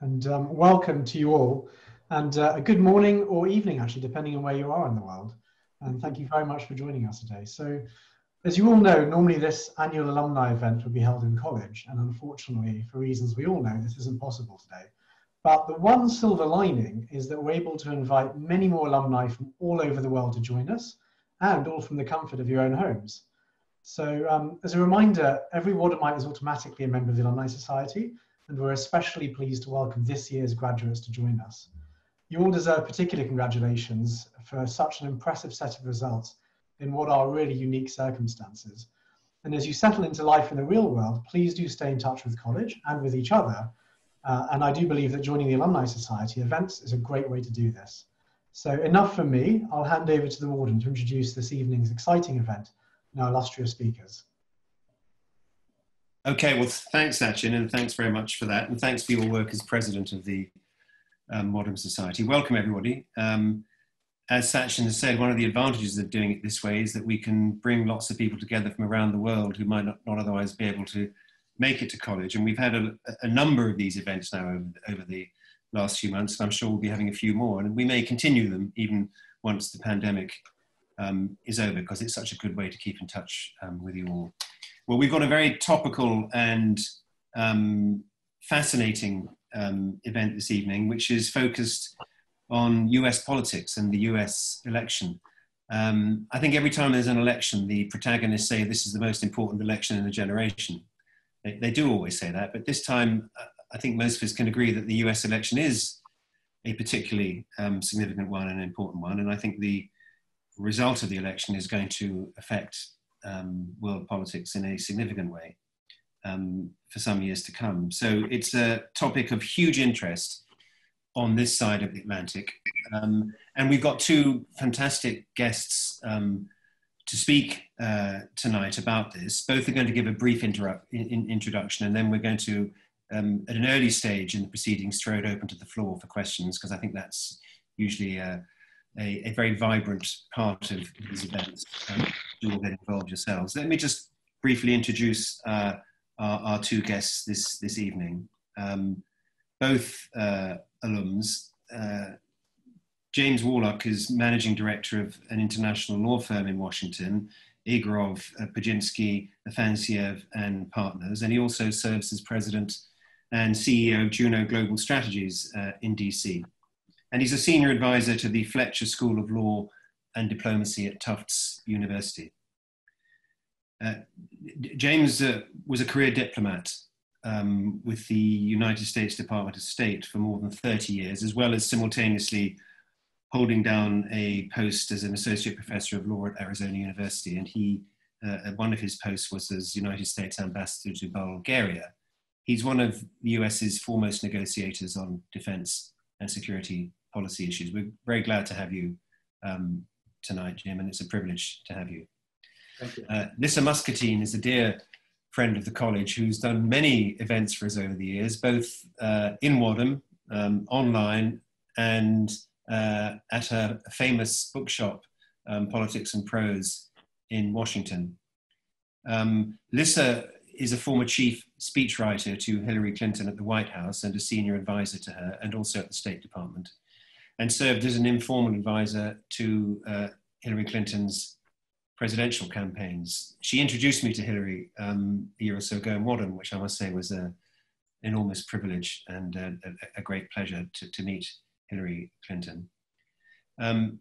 and um, welcome to you all. And uh, a good morning or evening, actually, depending on where you are in the world. And thank you very much for joining us today. So, as you all know, normally this annual alumni event would be held in college. And unfortunately, for reasons we all know, this isn't possible today. But the one silver lining is that we're able to invite many more alumni from all over the world to join us, and all from the comfort of your own homes. So, um, as a reminder, every Wadhamite is automatically a member of the Alumni Society, and we're especially pleased to welcome this year's graduates to join us. You all deserve particular congratulations for such an impressive set of results in what are really unique circumstances. And as you settle into life in the real world, please do stay in touch with college and with each other. Uh, and I do believe that joining the Alumni Society events is a great way to do this. So enough from me. I'll hand over to the warden to introduce this evening's exciting event and our illustrious speakers. Okay, well, thanks, Sachin, and thanks very much for that. And thanks for your work as president of the um, Wadham Society. Welcome, everybody. Um, as Sachin has said, one of the advantages of doing it this way is that we can bring lots of people together from around the world who might not, not otherwise be able to make it to college. And we've had a, a number of these events now over, over, the last few months, and I'm sure we'll be having a few more. And we may continue them even once the pandemic um, is over, because it's such a good way to keep in touch um, with you all. Well, we've got a very topical and um, fascinating um, event this evening, which is focused on US politics and the US election. Um, I think every time there's an election, the protagonists say this is the most important election in a generation. They, they do always say that, but this time uh, I think most of us can agree that the US election is a particularly um, significant one and important one. And I think the result of the election is going to affect um, world politics in a significant way um, for some years to come. So it's a topic of huge interest on this side of the Atlantic. Um, and we've got two fantastic guests um, to speak uh, tonight about this. Both are going to give a brief in, introduction, and then we're going to, um, at an early stage in the proceedings, throw it open to the floor for questions, because I think that's usually a, a, a, very vibrant part of these events. Um, you will get involved yourselves. Let me just briefly introduce uh, our, our, two guests this, this evening. Um, both uh, alums. Uh, James Warlick is managing director of an international law firm in Washington, Egorov, uh, Puginsky, Afanasiev, and Partners. And he also serves as president and CEO of Juno Global Strategies uh, in DC. And he's a senior advisor to the Fletcher School of Law and Diplomacy at Tufts University. Uh, James uh, was a career diplomat um, with the United States Department of State for more than 30 years, as well as simultaneously holding down a post as an associate professor of law at Arizona University. And he, uh, one of his posts was as United States ambassador to Bulgaria. He's one of the US's foremost negotiators on defense and security policy issues. We're very glad to have you um, tonight, Jim, and it's a privilege to have you. Thank you. Uh, Lissa Muscatine is a dear friend of the college who's done many events for us over the years, both uh, in Wadham, um, online, and uh, at a famous bookshop, um, Politics and Prose, in Washington. Um, Lissa is a former chief speechwriter to Hillary Clinton at the White House and a senior advisor to her, and also at the State Department, and served as an informal advisor to uh, Hillary Clinton's presidential campaigns. She introduced me to Hillary um, a year or so ago in Wadham, which I must say was an enormous privilege and a, a, a great pleasure to, to, meet Hillary Clinton. Um,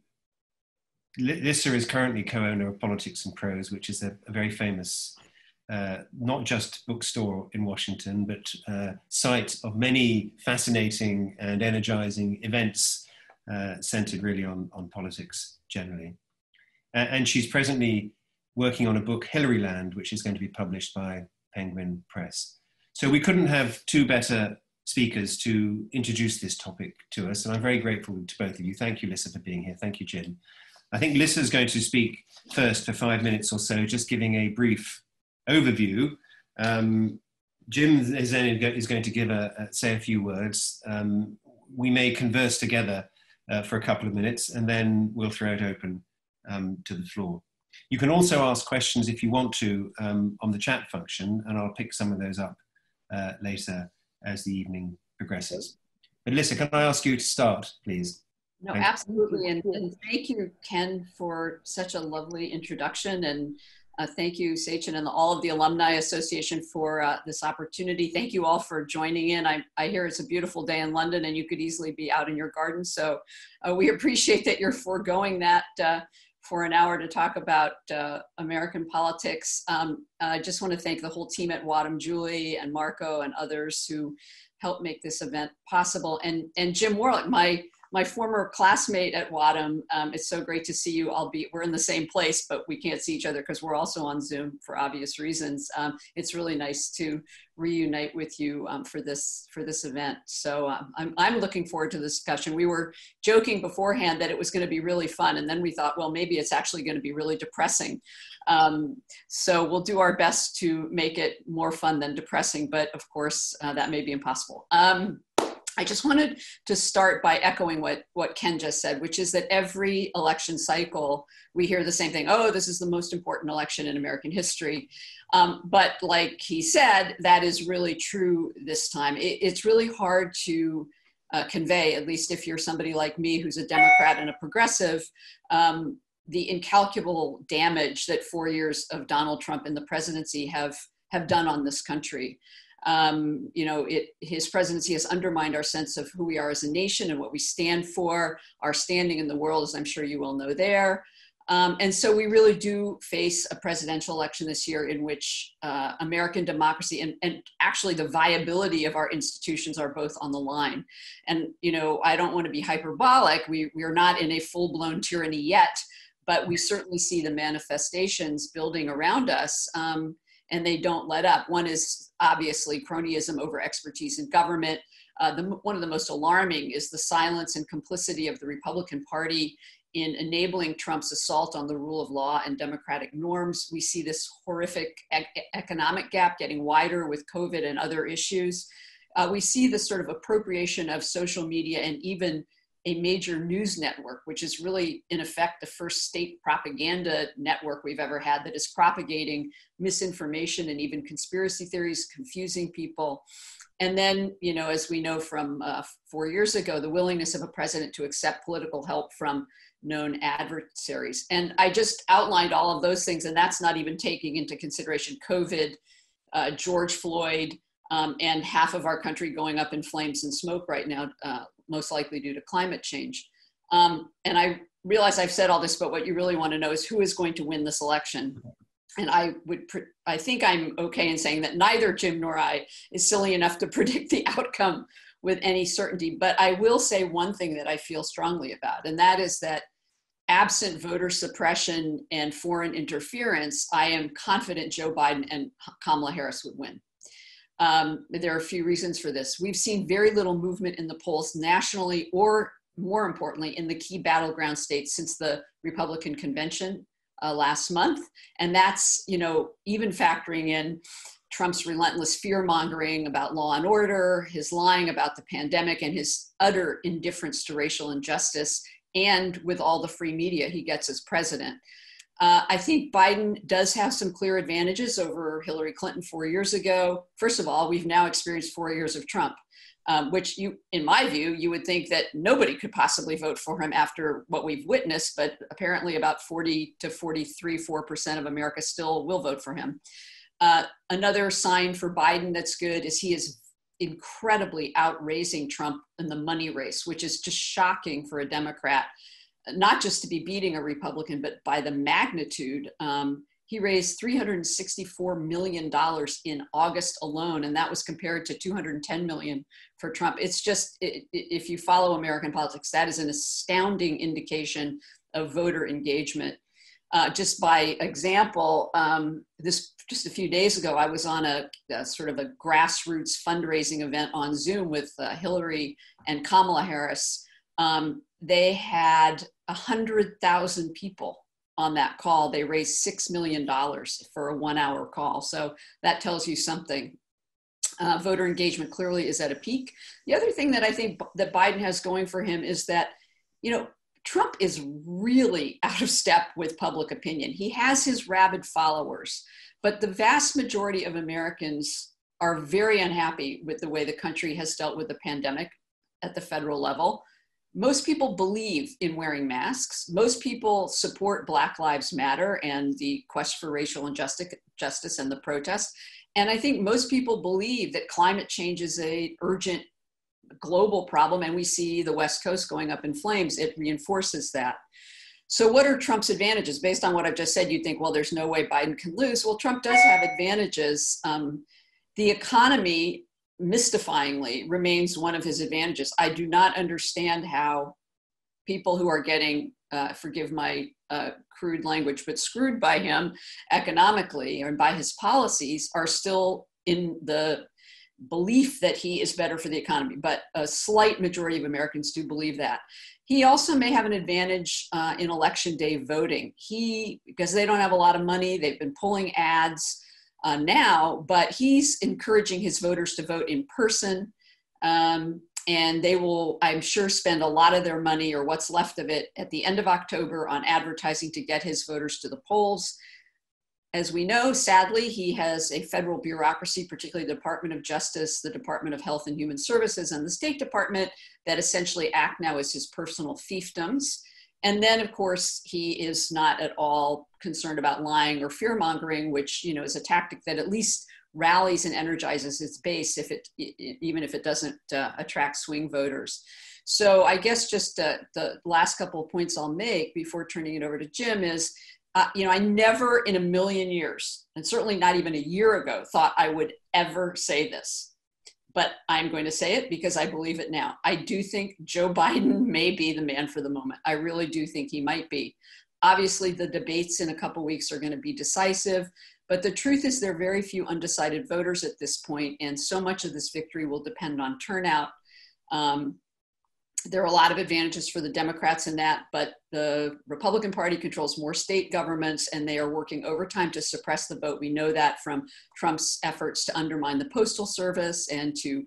Lissa is currently co-owner of Politics and Prose, which is a, a very famous, uh, not just bookstore in Washington, but uh, site of many fascinating and energizing events uh, centered really on, on politics generally and she's presently working on a book, Hillaryland, which is going to be published by Penguin Press. So we couldn't have two better speakers to introduce this topic to us, and I'm very grateful to both of you. Thank you, Lissa, for being here. Thank you, Jim. I think Lissa is going to speak first for five minutes or so, just giving a brief overview. Um, Jim is, is, going to give a, say a few words. Um, we may converse together uh, for a couple of minutes, and then we'll throw it open um, to the floor. You can also ask questions if you want to um, on the chat function, and I'll pick some of those up uh, later as the evening progresses. Melissa, can I ask you to start, please? No, absolutely. And, and, thank you, Ken, for such a lovely introduction. And uh, thank you, Sachin, and all of the Alumni Association for uh, this opportunity. Thank you all for joining in. I, I hear it's a beautiful day in London and you could easily be out in your garden. So uh, we appreciate that you're foregoing that uh, for an hour to talk about uh, American politics. Um, I just want to thank the whole team at Wadham, Julie and Marco and others who helped make this event possible. And, and Jim Warlick, my my former classmate at Wadham. Um, it's so great to see you, albeit we're in the same place, but we can't see each other because we're also on Zoom for obvious reasons. Um, it's really nice to reunite with you um, for this for this event. So um, I'm, I'm looking forward to the discussion. We were joking beforehand that it was going to be really fun, and then we thought, well, maybe it's actually going to be really depressing. Um, so we'll do our best to make it more fun than depressing, but of course uh, that may be impossible. I just wanted to start by echoing what, what Ken just said, which is that every election cycle, we hear the same thing oh, this is the most important election in American history. Um, but like he said, that is really true this time. It, it's really hard to uh, convey, at least if you're somebody like me who's a Democrat and a progressive, um, the incalculable damage that four years of Donald Trump and the presidency have, have done on this country. Um, you know, it, his presidency has undermined our sense of who we are as a nation and what we stand for, our standing in the world, as I'm sure you all know there. Um, and so we really do face a presidential election this year in which uh, American democracy and, and actually the viability of our institutions are both on the line. And, you know, I don't want to be hyperbolic. We, we are not in a full blown tyranny yet, but we certainly see the manifestations building around us. Um, and they don't let up. One is obviously cronyism over expertise in government. Uh, the, one of the most alarming is the silence and complicity of the Republican Party in enabling Trump's assault on the rule of law and democratic norms. We see this horrific economic gap getting wider with COVID and other issues. Uh, we see the sort of appropriation of social media and even a major news network, which is really, in effect, the first state propaganda network we've ever had that is propagating misinformation and even conspiracy theories, confusing people. And then, you know, as we know from uh, four years ago, the willingness of a president to accept political help from known adversaries. And I just outlined all of those things, and that's not even taking into consideration COVID, uh, George Floyd, um, and half of our country going up in flames and smoke right now, uh, most likely due to climate change. Um, and I realize I've said all this, but what you really want to know is who is going to win this election. And I would, I think I'm okay in saying that neither Jim nor I is silly enough to predict the outcome with any certainty. But I will say one thing that I feel strongly about, and that is that absent voter suppression and foreign interference, I am confident Joe Biden and Kamala Harris would win. Um, there are a few reasons for this. We've seen very little movement in the polls nationally or more importantly in the key battleground states since the Republican convention uh, last month. And that's, you know, even factoring in Trump's relentless fear mongering about law and order, his lying about the pandemic, and his utter indifference to racial injustice, and with all the free media he gets as president. Uh, I think Biden does have some clear advantages over Hillary Clinton four years ago. First of all, we've now experienced four years of Trump, um, which you, in my view, you would think that nobody could possibly vote for him after what we've witnessed, but apparently about 40 to 43, 4% of America still will vote for him. Uh, another sign for Biden that's good is he is incredibly outraising Trump in the money race, which is just shocking for a Democrat not just to be beating a Republican, but by the magnitude. Um, he raised $364 million in August alone, and that was compared to 210 million for Trump. It's just, it, if you follow American politics, that is an astounding indication of voter engagement. Uh, just by example, um, this just a few days ago, I was on a, a, sort of a grassroots fundraising event on Zoom with uh, Hillary and Kamala Harris. Um, they had 100,000 people on that call. They raised $6 million for a one hour call. So that tells you something. Uh, voter engagement clearly is at a peak. The other thing that I think that Biden has going for him is that, you know, Trump is really out of step with public opinion. He has his rabid followers, but the vast majority of Americans are very unhappy with the way the country has dealt with the pandemic at the federal level. Most people believe in wearing masks. Most people support Black Lives Matter and the quest for racial injustice justice and the protest. And I think most people believe that climate change is a urgent global problem and we see the West Coast going up in flames. It reinforces that. So, what are Trump's advantages? Based on what I've just said, you'd think, well, there's no way Biden can lose. Well, Trump does have advantages. Um, the economy, mystifyingly, remains one of his advantages. I do not understand how people who are getting, uh, forgive my uh, crude language, but screwed by him economically and by his policies are still in the belief that he is better for the economy. But a slight majority of Americans do believe that. He also may have an advantage uh, in election day voting. He, because they don't have a lot of money, they've been pulling ads uh, now, but he's encouraging his voters to vote in person. Um, and they will, I'm sure, spend a lot of their money or what's left of it at the end of October on advertising to get his voters to the polls. As we know, sadly, he has a federal bureaucracy, particularly the Department of Justice, the Department of Health and Human Services, and the State Department, that essentially act now as his personal fiefdoms. And then, of course, he is not at all concerned about lying or fear mongering, which you know is a tactic that at least rallies and energizes its base, if it even if it doesn't uh, attract swing voters. So I guess just uh, the last couple of points I'll make before turning it over to Jim is, uh, you know, I never in a million years, and certainly not even a year ago, thought I would ever say this but I'm going to say it because I believe it now. I do think Joe Biden may be the man for the moment. I really do think he might be. Obviously, the debates in a couple weeks are going to be decisive, but the truth is there are very few undecided voters at this point, and so much of this victory will depend on turnout. Um, there are a lot of advantages for the Democrats in that, but the Republican Party controls more state governments and they are working overtime to suppress the vote. We know that from Trump's efforts to undermine the Postal Service and to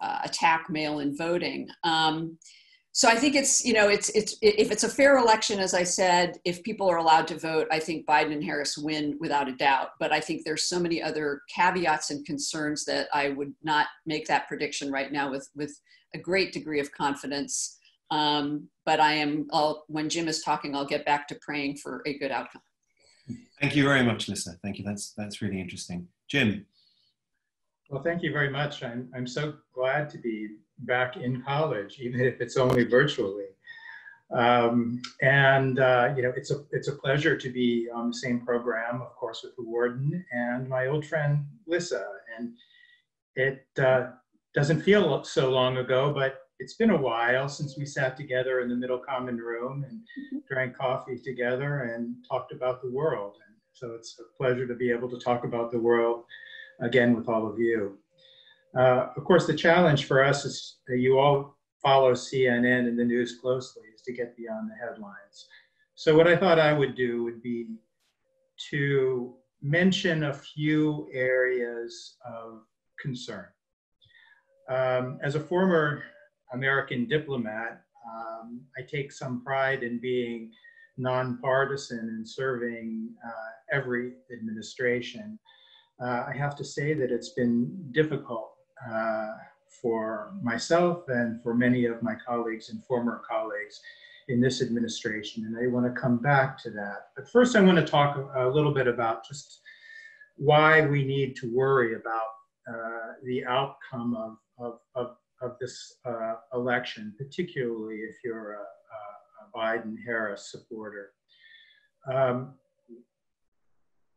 uh, attack mail in voting. Um, so I think it's, you know, it's, it's, if it's a fair election, as I said, if people are allowed to vote, I think Biden and Harris win without a doubt. But I think there's so many other caveats and concerns that I would not make that prediction right now with, with a great degree of confidence. Um, but I am, I'll, when Jim is talking, I'll get back to praying for a good outcome. Thank you very much, Lisa. Thank you. That's, that's really interesting. Jim. Well, thank you very much. I'm, I'm so glad to be back in college, even if it's only virtually. Um, and uh, you know, it's a it's a pleasure to be on the same program, of course, with the warden and my old friend Lissa. And it uh, doesn't feel so long ago, but it's been a while since we sat together in the middle common room and mm-hmm. drank coffee together and talked about the world. And so it's a pleasure to be able to talk about the world again with all of you. Uh, of course, the challenge for us is that you all follow CNN and the news closely is to get beyond the headlines. So what I thought I would do would be to mention a few areas of concern. Um, as a former American diplomat, um, I take some pride in being nonpartisan and serving uh, every administration. Uh, I have to say that it's been difficult uh, for myself and for many of my colleagues and former colleagues in this administration, and I want to come back to that. But first, I want to talk a little bit about just why we need to worry about uh, the outcome of of, of, of this uh, election, particularly if you're a, a Biden Harris supporter. Um,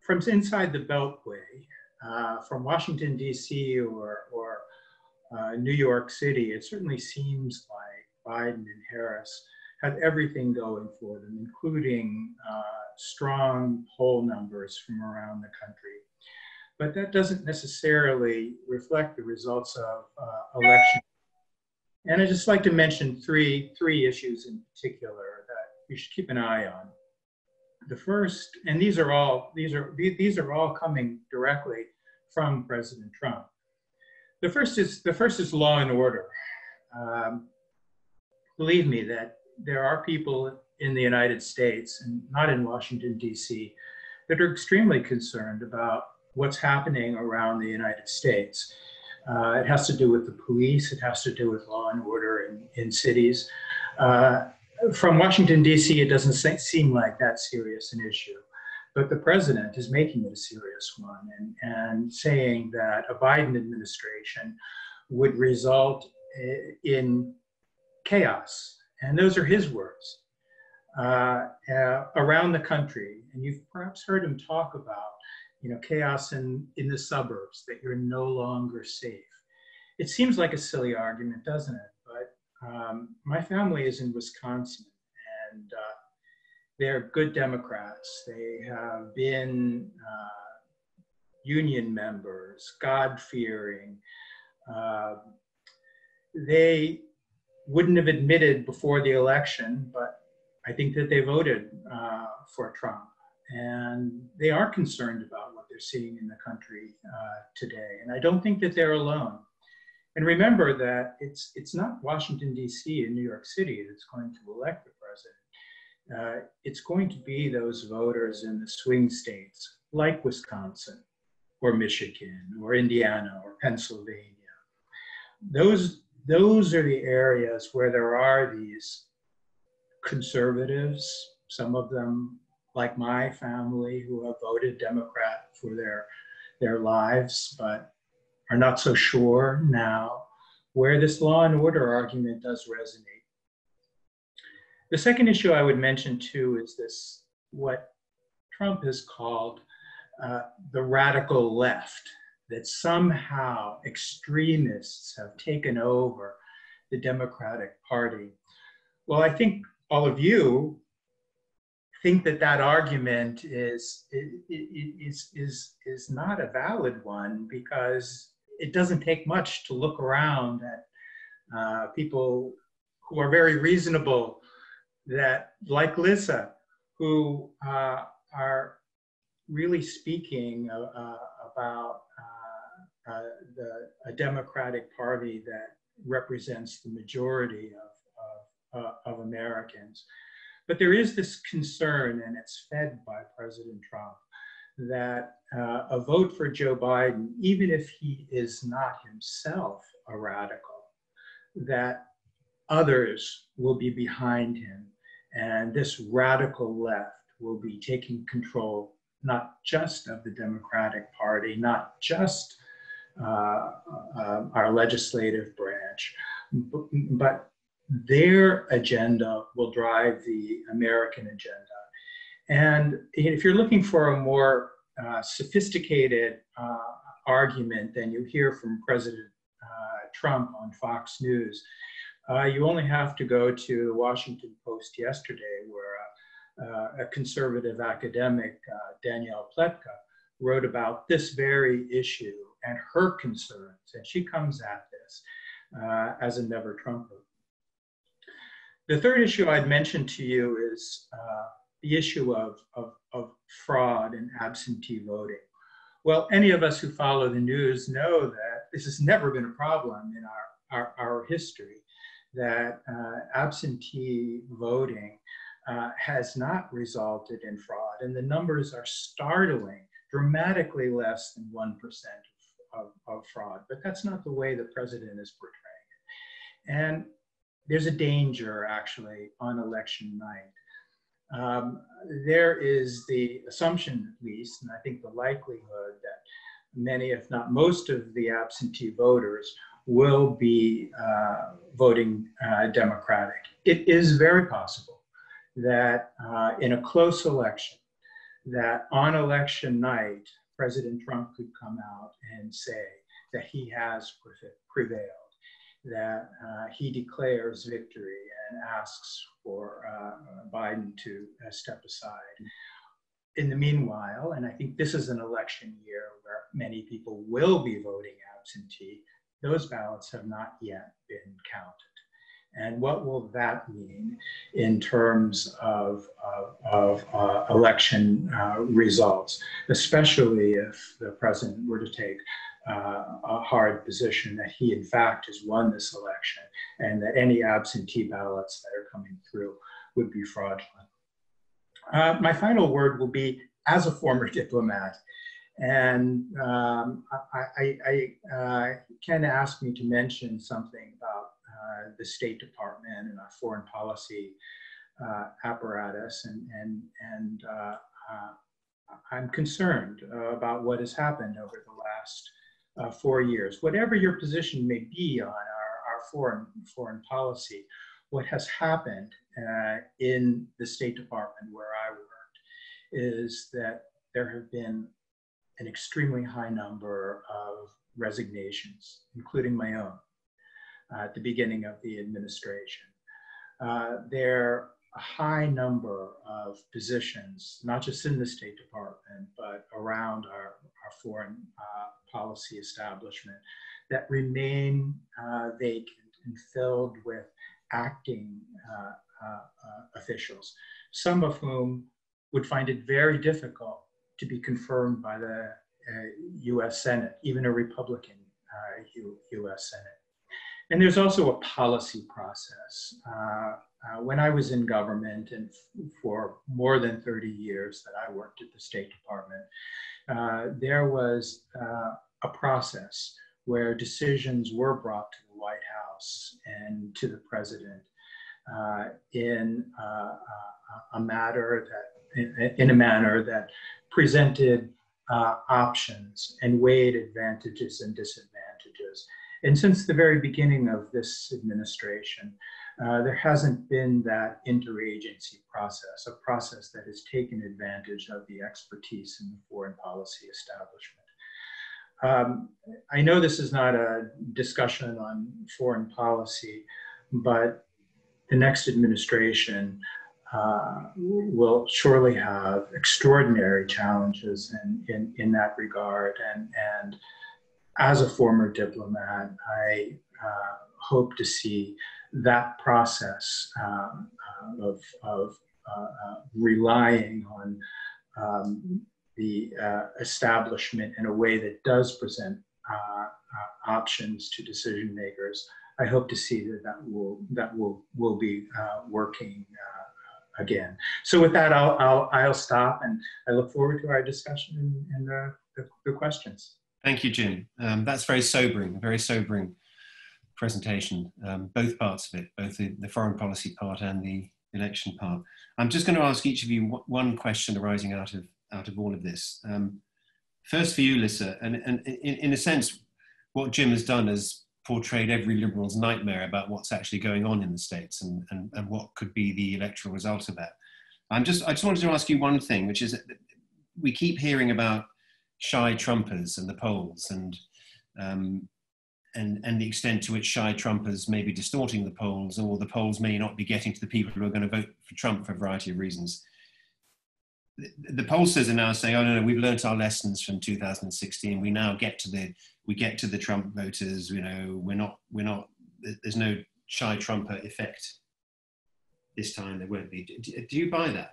from inside the Beltway, uh, from Washington, D.C., or, or uh, New York City, it certainly seems like Biden and Harris have everything going for them, including uh, strong poll numbers from around the country but that doesn't necessarily reflect the results of uh, election. And I'd just like to mention three, three issues in particular that we should keep an eye on. The first, and these are all, these are, these are all coming directly from President Trump. The first is, the first is law and order. Um, believe me that there are people in the United States and not in Washington, D.C., that are extremely concerned about what's happening around the United States. Uh, it has to do with the police. It has to do with law and order in, in cities. Uh, from Washington, D.C., it doesn't seem like that serious an issue. But the president is making it a serious one and, and saying that a Biden administration would result in chaos. And those are his words uh, uh, around the country. And you've perhaps heard him talk about, you know, chaos in, in the suburbs, that you're no longer safe. It seems like a silly argument, doesn't it? But um, my family is in Wisconsin, and uh, they're good Democrats. They have been uh, union members, God fearing. Uh, they wouldn't have admitted before the election, but I think that they voted uh, for Trump. And they are concerned about what they're seeing in the country uh, today. And I don't think that they're alone. And remember that it's, it's not Washington, D.C. and New York City that's going to elect the. Uh, it's going to be those voters in the swing states like Wisconsin or Michigan or Indiana or Pennsylvania. Those, those are the areas where there are these conservatives, some of them like my family who have voted Democrat for their, their lives, but are not so sure now where this law and order argument does resonate. The second issue I would mention too is this, what Trump has called uh, the radical left, that somehow extremists have taken over the Democratic Party. Well, I think all of you think that that argument is, is, is, is not a valid one because it doesn't take much to look around at uh, people who are very reasonable that like Lisa, who uh, are really speaking uh, uh about uh, uh, the, a Democratic Party that represents the majority of, of, of Americans. But there is this concern, and it's fed by President Trump, that uh, a vote for Joe Biden, even if he is not himself a radical, that others will be behind him. And this radical left will be taking control not just of the Democratic Party, not just uh, uh, our legislative branch, but, their agenda will drive the American agenda. And if you're looking for a more uh, sophisticated uh, argument than you hear from President uh, Trump on Fox News, uh, you only have to go to the Washington Post yesterday, where uh, a conservative academic, Danielle Pletka, wrote about this very issue and her concerns, and she comes at this as a never Trumper. The third issue I'd mention to you is uh, the issue of, of, of, fraud and absentee voting. Well, any of us who follow the news know that this has never been a problem in our, our, our history, that uh, absentee voting uh, has not resulted in fraud, and the numbers are startling, dramatically less than 1% of, of fraud. But that's not the way the president is portraying it. And there's a danger actually on election night. Um, there is the assumption, at least, and I think the likelihood that many, if not most, of the absentee voters will be uh, voting uh, Democratic. It is very possible that uh, in a close election, that on election night, President Trump could come out and say that he has prevailed that uh, he declares victory and asks for uh, Biden to step aside. In the meanwhile, and I think this is an election year where many people will be voting absentee, those ballots have not yet been counted. And what will that mean in terms of, of, of uh, election uh, results, especially if the president were to take uh, a hard position that he, in fact, has won this election and that any absentee ballots that are coming through would be fraudulent. Uh, my final word will be as a former diplomat And um, I, I, I uh, Ken asked me to mention something about uh, the State Department and our foreign policy uh, apparatus, and and and uh, uh, I'm concerned about what has happened over the last uh, four years. Whatever your position may be on our, our foreign foreign policy, what has happened in the State Department where I worked is that there have been an extremely high number of resignations, including my own, uh, at the beginning of the administration. Uh, there a high number of positions, not just in the State Department, but around our, our foreign uh, policy establishment that remain uh, vacant and filled with acting uh, uh, uh, officials, some of whom would find it very difficult to be confirmed by the US Senate, even a Republican US Senate. And there's also a policy process. Uh, uh, when I was in government and for more than 30 years that I worked at the State Department, uh, there was uh, a process where decisions were brought to the White House and to the president uh, in uh, a matter that, in, a manner that presented options and weighed advantages and disadvantages. And since the very beginning of this administration, uh, there hasn't been that interagency process, a process that has taken advantage of the expertise in the foreign policy establishment. Um, I know this is not a discussion on foreign policy, but the next administration uh, will surely have extraordinary challenges in, in, in that regard. And, and as a former diplomat, I uh, hope to see that process um, uh, of, of uh, uh, relying on um, the uh, establishment in a way that does present options to decision makers. I hope to see that that will that will will be working again. So with that, I'll, I'll, I'll stop and I look forward to our discussion and, and uh, the, the, questions. Thank you, Jim. Um, that's very sobering, a very sobering presentation, um, both parts of it, both the, the, foreign policy part and the election part. I'm just going to ask each of you one question arising out of, out of all of this. Um, first for you, Lissa, and, and in, in a sense, what Jim has done is portrayed every liberal's nightmare about what's actually going on in the States and, and, and what could be the electoral result of that. I'm just, I just wanted to ask you one thing, which is we keep hearing about shy Trumpers and the polls and um, and, and the extent to which shy Trumpers may be distorting the polls, or the polls may not be getting to the people who are going to vote for Trump for a variety of reasons. The, the pollsters are now saying, "Oh no, no, we've learnt our lessons from 2016. We now get to the we get to the Trump voters. You know, we're not we're not. There's no shy Trumper effect this time. There won't be. Do, do you buy that?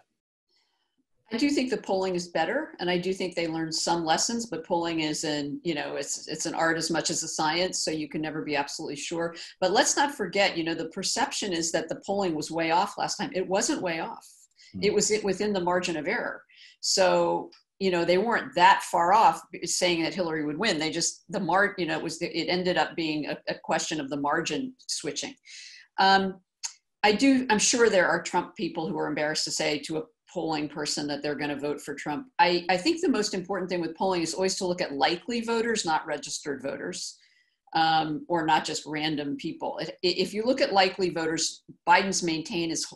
I do think the polling is better, and I do think they learned some lessons. But polling is an you know it's it's an art as much as a science, so you can never be absolutely sure. But let's not forget, you know, the perception is that the polling was way off last time. It wasn't way off. Mm-hmm. It was it within the margin of error. So you know they weren't that far off saying that Hillary would win. They just the mar you know it was it ended up being a, a question of the margin switching. Um, I do. I'm sure there are Trump people who are embarrassed to say to a polling person that they're going to vote for Trump. I, I think the most important thing with polling is always to look at likely voters, not registered voters, um, or not just random people. If you look at likely voters, Biden's maintain is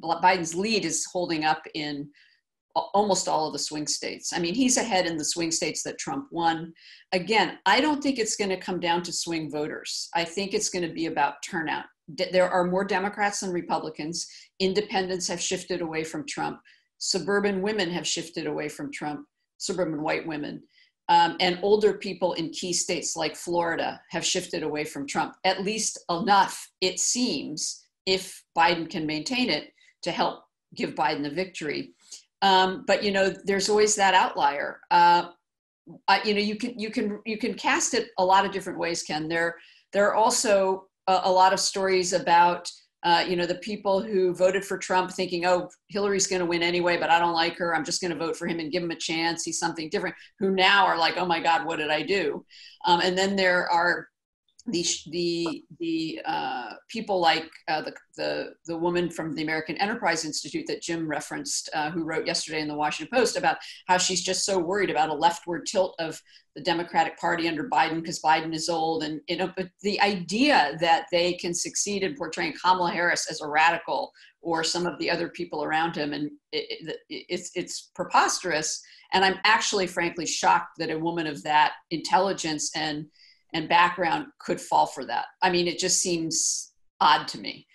Biden's lead is holding up in almost all of the swing states. I mean, he's ahead in the swing states that Trump won. Again, I don't think it's going to come down to swing voters. I think it's going to be about turnout there are more Democrats than Republicans. Independents have shifted away from Trump. Suburban women have shifted away from Trump, suburban white women. Um, and older people in key states like Florida have shifted away from Trump, at least enough, it seems, if Biden can maintain it to help give Biden the victory. Um, but you know, there's always that outlier. Uh, I, you know, you can you can you can cast it a lot of different ways. Ken, there there are also a, a lot of stories about uh, you know, the people who voted for Trump thinking, oh, Hillary's going to win anyway, but I don't like her. I'm just going to vote for him and give him a chance. He's something different, who now are like, oh my God, what did I do? Um, and then there are the the the uh, people like uh, the, the the woman from the American Enterprise Institute that Jim referenced, uh, who wrote yesterday in the Washington Post about how she's just so worried about a leftward tilt of the Democratic Party under Biden because Biden is old, and you know, but the idea that they can succeed in portraying Kamala Harris as a radical or some of the other people around him, and it, it, it's it's preposterous. And I'm actually, frankly, shocked that a woman of that intelligence and and background could fall for that. I mean, it just seems odd to me.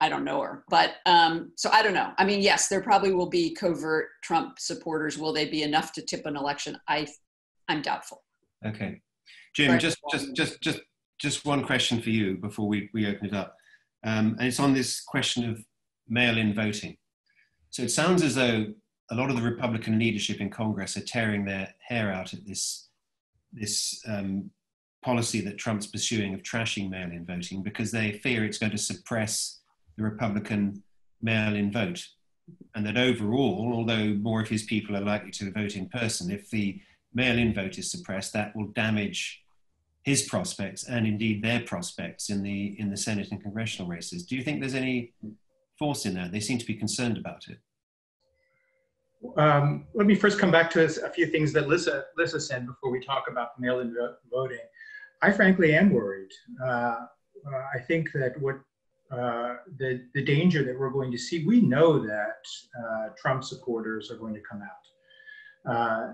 I don't know her, but um, so I don't know. I mean, yes, there probably will be covert Trump supporters. Will they be enough to tip an election? I, I'm doubtful. Okay, Jim, just just just just just one question for you before we we open it up, um, and it's on this question of mail-in voting. So it sounds as though a lot of the Republican leadership in Congress are tearing their hair out at this this um, policy that Trump's pursuing of trashing mail in voting because they fear it's going to suppress the Republican mail in vote. And that overall, although more of his people are likely to vote in person, if the mail in vote is suppressed, that will damage his prospects and indeed their prospects in the, in the Senate and congressional races. Do you think there's any force in that? They seem to be concerned about it. Um, let me first come back to a few things that Lisa, Lissa said before we talk about mail-in voting. I frankly am worried. Uh, uh, I think that what uh, the, the danger that we're going to see, we know that uh, Trump supporters are going to come out. Uh,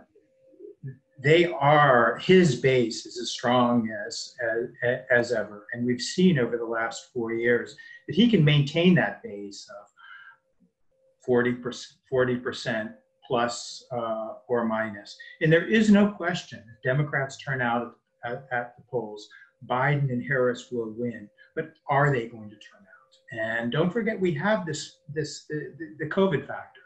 they are, his base is as strong as, as, as ever. And we've seen over the last four years that he can maintain that base of 40%, 40% plus uh, or minus. And there is no question, if Democrats turn out at, at the polls, Biden and Harris will win. But are they going to turn out? And don't forget, we have this this the, the COVID factor.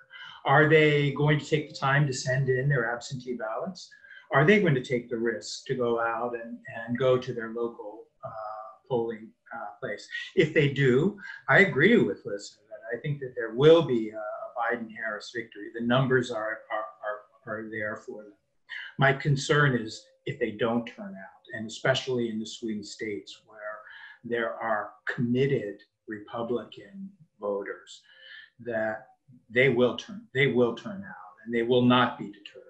Are they going to take the time to send in their absentee ballots? Are they going to take the risk to go out and, and go to their local uh, polling uh, place? If they do, I agree with Lissa that I think that there will be a Biden Harris victory. The numbers are, are, are, are there for them. My concern is if they don't turn out, and especially in the swing states where there are committed Republican voters, that they will turn they will turn out and they will not be deterred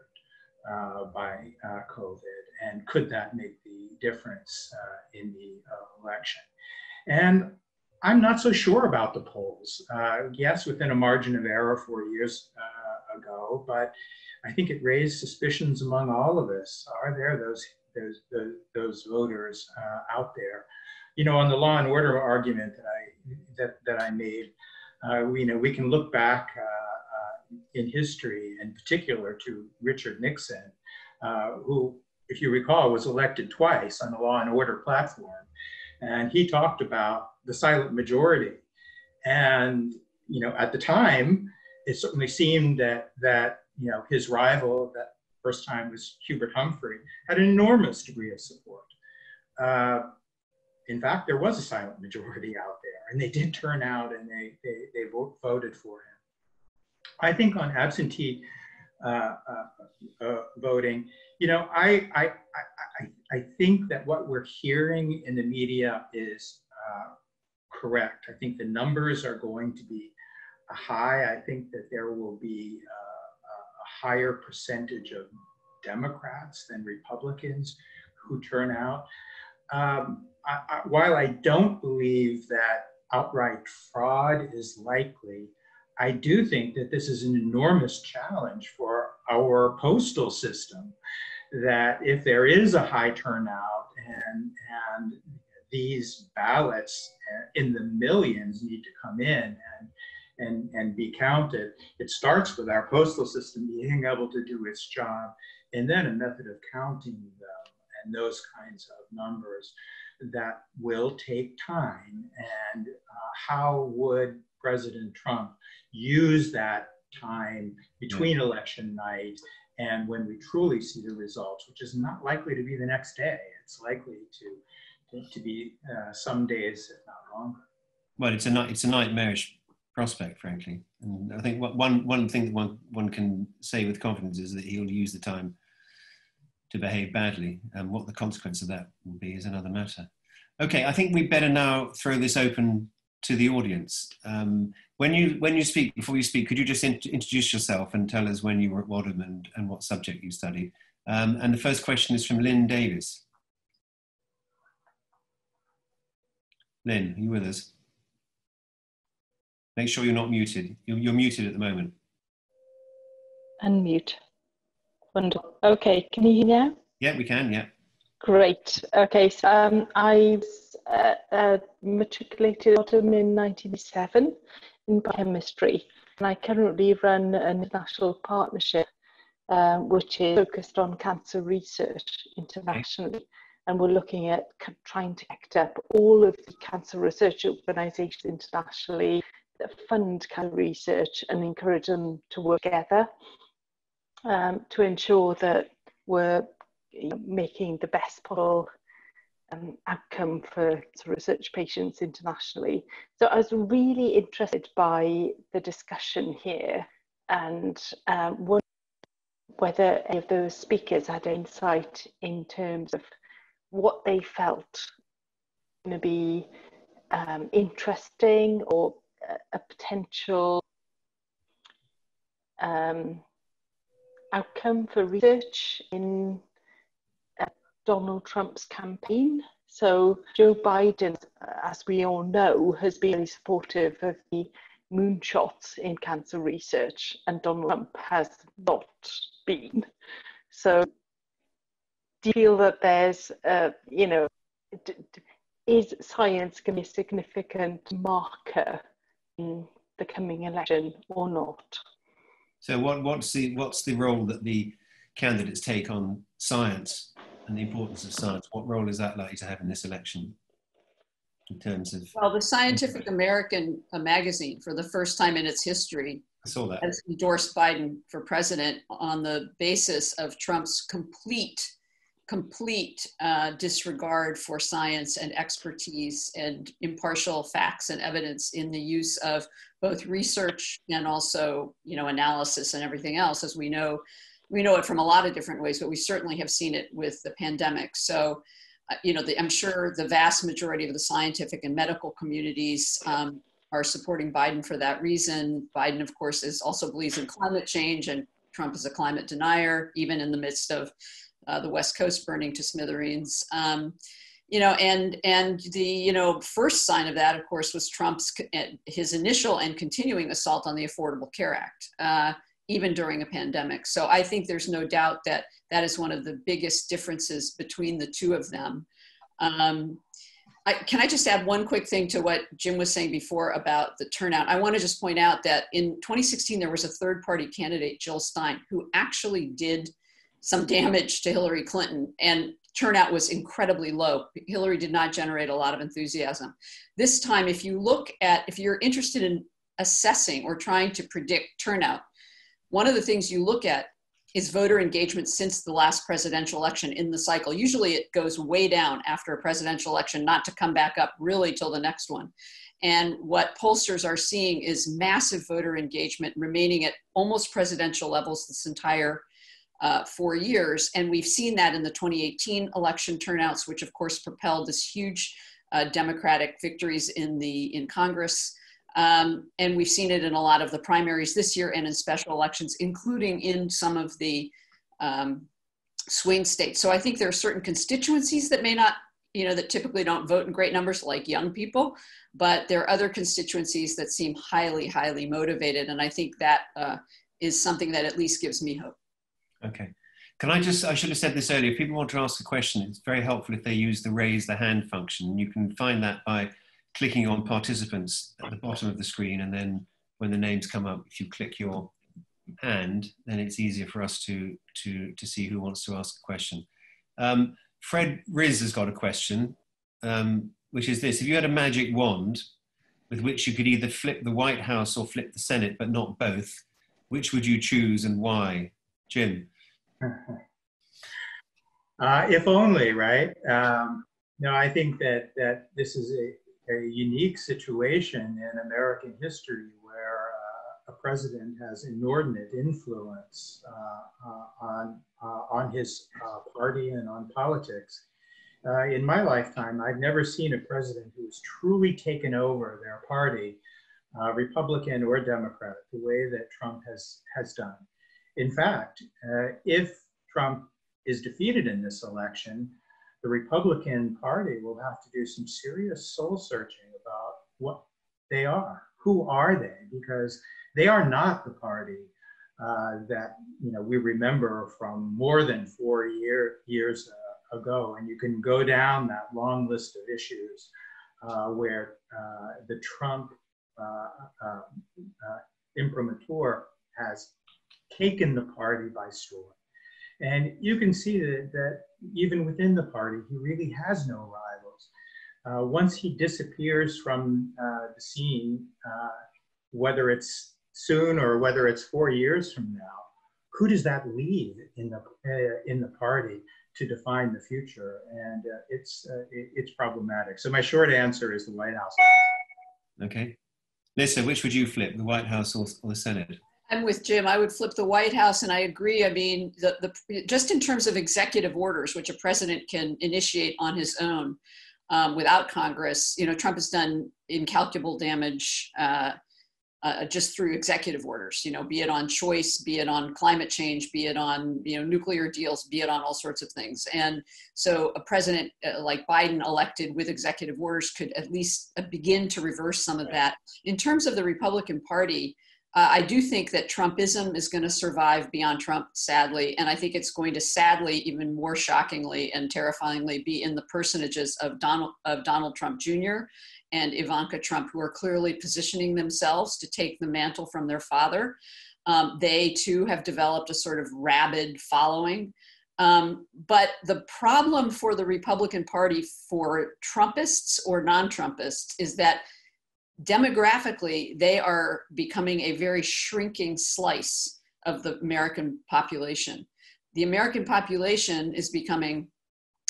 uh, by uh, COVID. And could that make the difference uh, in the uh, election? And I'm not so sure about the polls. Uh, yes, within a margin of error four years uh, ago, but I think it raised suspicions among all of us. Are there those those those, those voters uh, out there? You know, on the law and order argument that I that that I made, uh, we you know we can look back uh, uh, in history, in particular to Richard Nixon, uh, who, if you recall, was elected twice on the law and order platform, and he talked about the silent majority, and you know at the time it certainly seemed that that you know, his rival that first time was Hubert Humphrey, had an enormous degree of support. Uh, in fact, there was a silent majority out there, and they did turn out and they, they, they vote, voted for him. I think on absentee uh, uh, uh voting, you know, I, I, I, I, think that what we're hearing in the media is uh, correct. I think the numbers are going to be high. I think that there will be uh, a higher percentage of Democrats than Republicans who turn out. Um, I, I, while I don't believe that outright fraud is likely, I do think that this is an enormous challenge for our postal system. That if there is a high turnout and, and these ballots in the millions need to come in and and, and be counted. It starts with our postal system being able to do its job, and then a method of counting them and those kinds of numbers that will take time. And uh, how would President Trump use that time between election night and when we truly see the results, which is not likely to be the next day. It's likely to, to, to be uh, some days, if not longer. well, it's a it's a nightmarish prospect, frankly. And I think one one thing that one one can say with confidence is that he'll use the time to behave badly, and what the consequence of that will be is another matter. Okay, I think we better now throw this open to the audience. Um, when you when you speak, before you speak, could you just in, introduce yourself and tell us when you were at Wadham and, and what subject you studied? Um, and the first question is from Lynn Davis. Lynn, are you with us? Make sure you're not muted. You're, you're muted at the moment. Unmute. Wonderful. Okay, can you hear now? Yeah, we can, yeah. Great. Okay, so um, I uh, uh, matriculated autumn in 1997 in biochemistry, and I currently run an international partnership um, which is focused on cancer research internationally. Okay. And we're looking at trying to connect up all of the cancer research organizations internationally fund cancer research and encourage them to work together um, to ensure that we're making the best possible um, outcome for research patients internationally. So I was really interested by the discussion here and um, whether any of those speakers had insight in terms of what they felt going to be um, interesting or a, potential um, outcome for research in uh, Donald Trump's campaign. So Joe Biden, as we all know, has been really supportive of the moonshots in cancer research, and Donald Trump has not been. So do you feel that there's, uh, you know, is science going to be a significant marker in the coming election or not? So what, what's, the, what's the role that the candidates take on science and the importance of science? What role is that likely to have in this election? In terms of well, the Scientific American uh, magazine, for the first time in its history, I saw that. has endorsed Biden for president on the basis of Trump's complete complete uh, disregard for science and expertise and impartial facts and evidence in the use of both research and also you know analysis and everything else as we know we know it from a lot of different ways but we certainly have seen it with the pandemic. So uh, you know the, i'm sure the vast majority of the scientific and medical communities um, are supporting biden for that reason. Biden of course is also believes in climate change and trump is a climate denier even in the midst of uh, the West Coast burning to smithereens. Um, you know, and and the you know first sign of that, of course, was Trump's his initial and continuing assault on the Affordable Care Act, uh, even during a pandemic. So I think there's no doubt that that is one of the biggest differences between the two of them. Um, I, can I just add one quick thing to what Jim was saying before about the turnout? I want to just point out that in 2016 there was a third party candidate, Jill Stein, who actually did some damage to Hillary Clinton, and turnout was incredibly low. Hillary did not generate a lot of enthusiasm. This time, if you look at, if you're interested in assessing or trying to predict turnout, one of the things you look at is voter engagement since the last presidential election in the cycle. Usually it goes way down after a presidential election, not to come back up really till the next one. And what pollsters are seeing is massive voter engagement remaining at almost presidential levels this entire uh, for years. And we've seen that in the 2018 election turnouts, which of course propelled this huge uh, Democratic victories in the in Congress. Um, and we've seen it in a lot of the primaries this year and in special elections, including in some of the um, swing states. So I think there are certain constituencies that may not, you know, that typically don't vote in great numbers, like young people, but there are other constituencies that seem highly, highly motivated. And I think that uh, is something that at least gives me hope. Okay. Can I just, I should have said this earlier, if people want to ask a question, it's very helpful if they use the raise the hand function. You can find that by clicking on participants at the bottom of the screen and then when the names come up, if you click your hand, then it's easier for us to, to, to see who wants to ask a question. Um, Fred Riz has got a question, um, which is this. If you had a magic wand with which you could either flip the White House or flip the Senate, but not both, which would you choose and why? Jim? Uh, if only, right? Um, no, I think that that this is a, a unique situation in American history where uh, a president has inordinate influence uh, uh, on, uh, on his uh, party and on politics. In my lifetime, I've never seen a president who has truly taken over their party, Republican or Democratic, the way that Trump has, has done. In fact, if Trump is defeated in this election, the Republican Party will have to do some serious soul searching about what they are. Who are they? Because they are not the party uh, that you know we remember from more than four year, years uh, ago. And you can go down that long list of issues uh, where uh, the Trump uh, uh, imprimatur has taken the party by storm. And you can see that, that even within the party, he really has no rivals. Uh, once he disappears from uh, the scene, uh, whether it's soon or whether it's four years from now, who does that leave in the uh, in the party to define the future? And uh, it's uh, it, it's problematic. So my short answer is the White House. Okay, Lisa, which would you flip, the White House or, or the Senate? I'm with Jim. I would flip the White House, and I agree. I mean, the, the just in terms of executive orders, which a president can initiate on his own um, without Congress, you know, Trump has done incalculable damage uh, uh, just through executive orders. You know, be it on choice, be it on climate change, be it on you know nuclear deals, be it on all sorts of things. And so, a president uh, like Biden, elected with executive orders, could at least uh, begin to reverse some of that. In terms of the Republican Party uh, I do think that Trumpism is going to survive beyond Trump, sadly. And I think it's going to sadly, even more shockingly and terrifyingly, be in the personages of Donald, of Donald Trump Jr. and Ivanka Trump, who are clearly positioning themselves to take the mantle from their father. Um, they too have developed a sort of rabid following. Um, but the problem for the Republican Party for Trumpists or non Trumpists is that demographically, they are becoming a very shrinking slice of the American population. The American population is becoming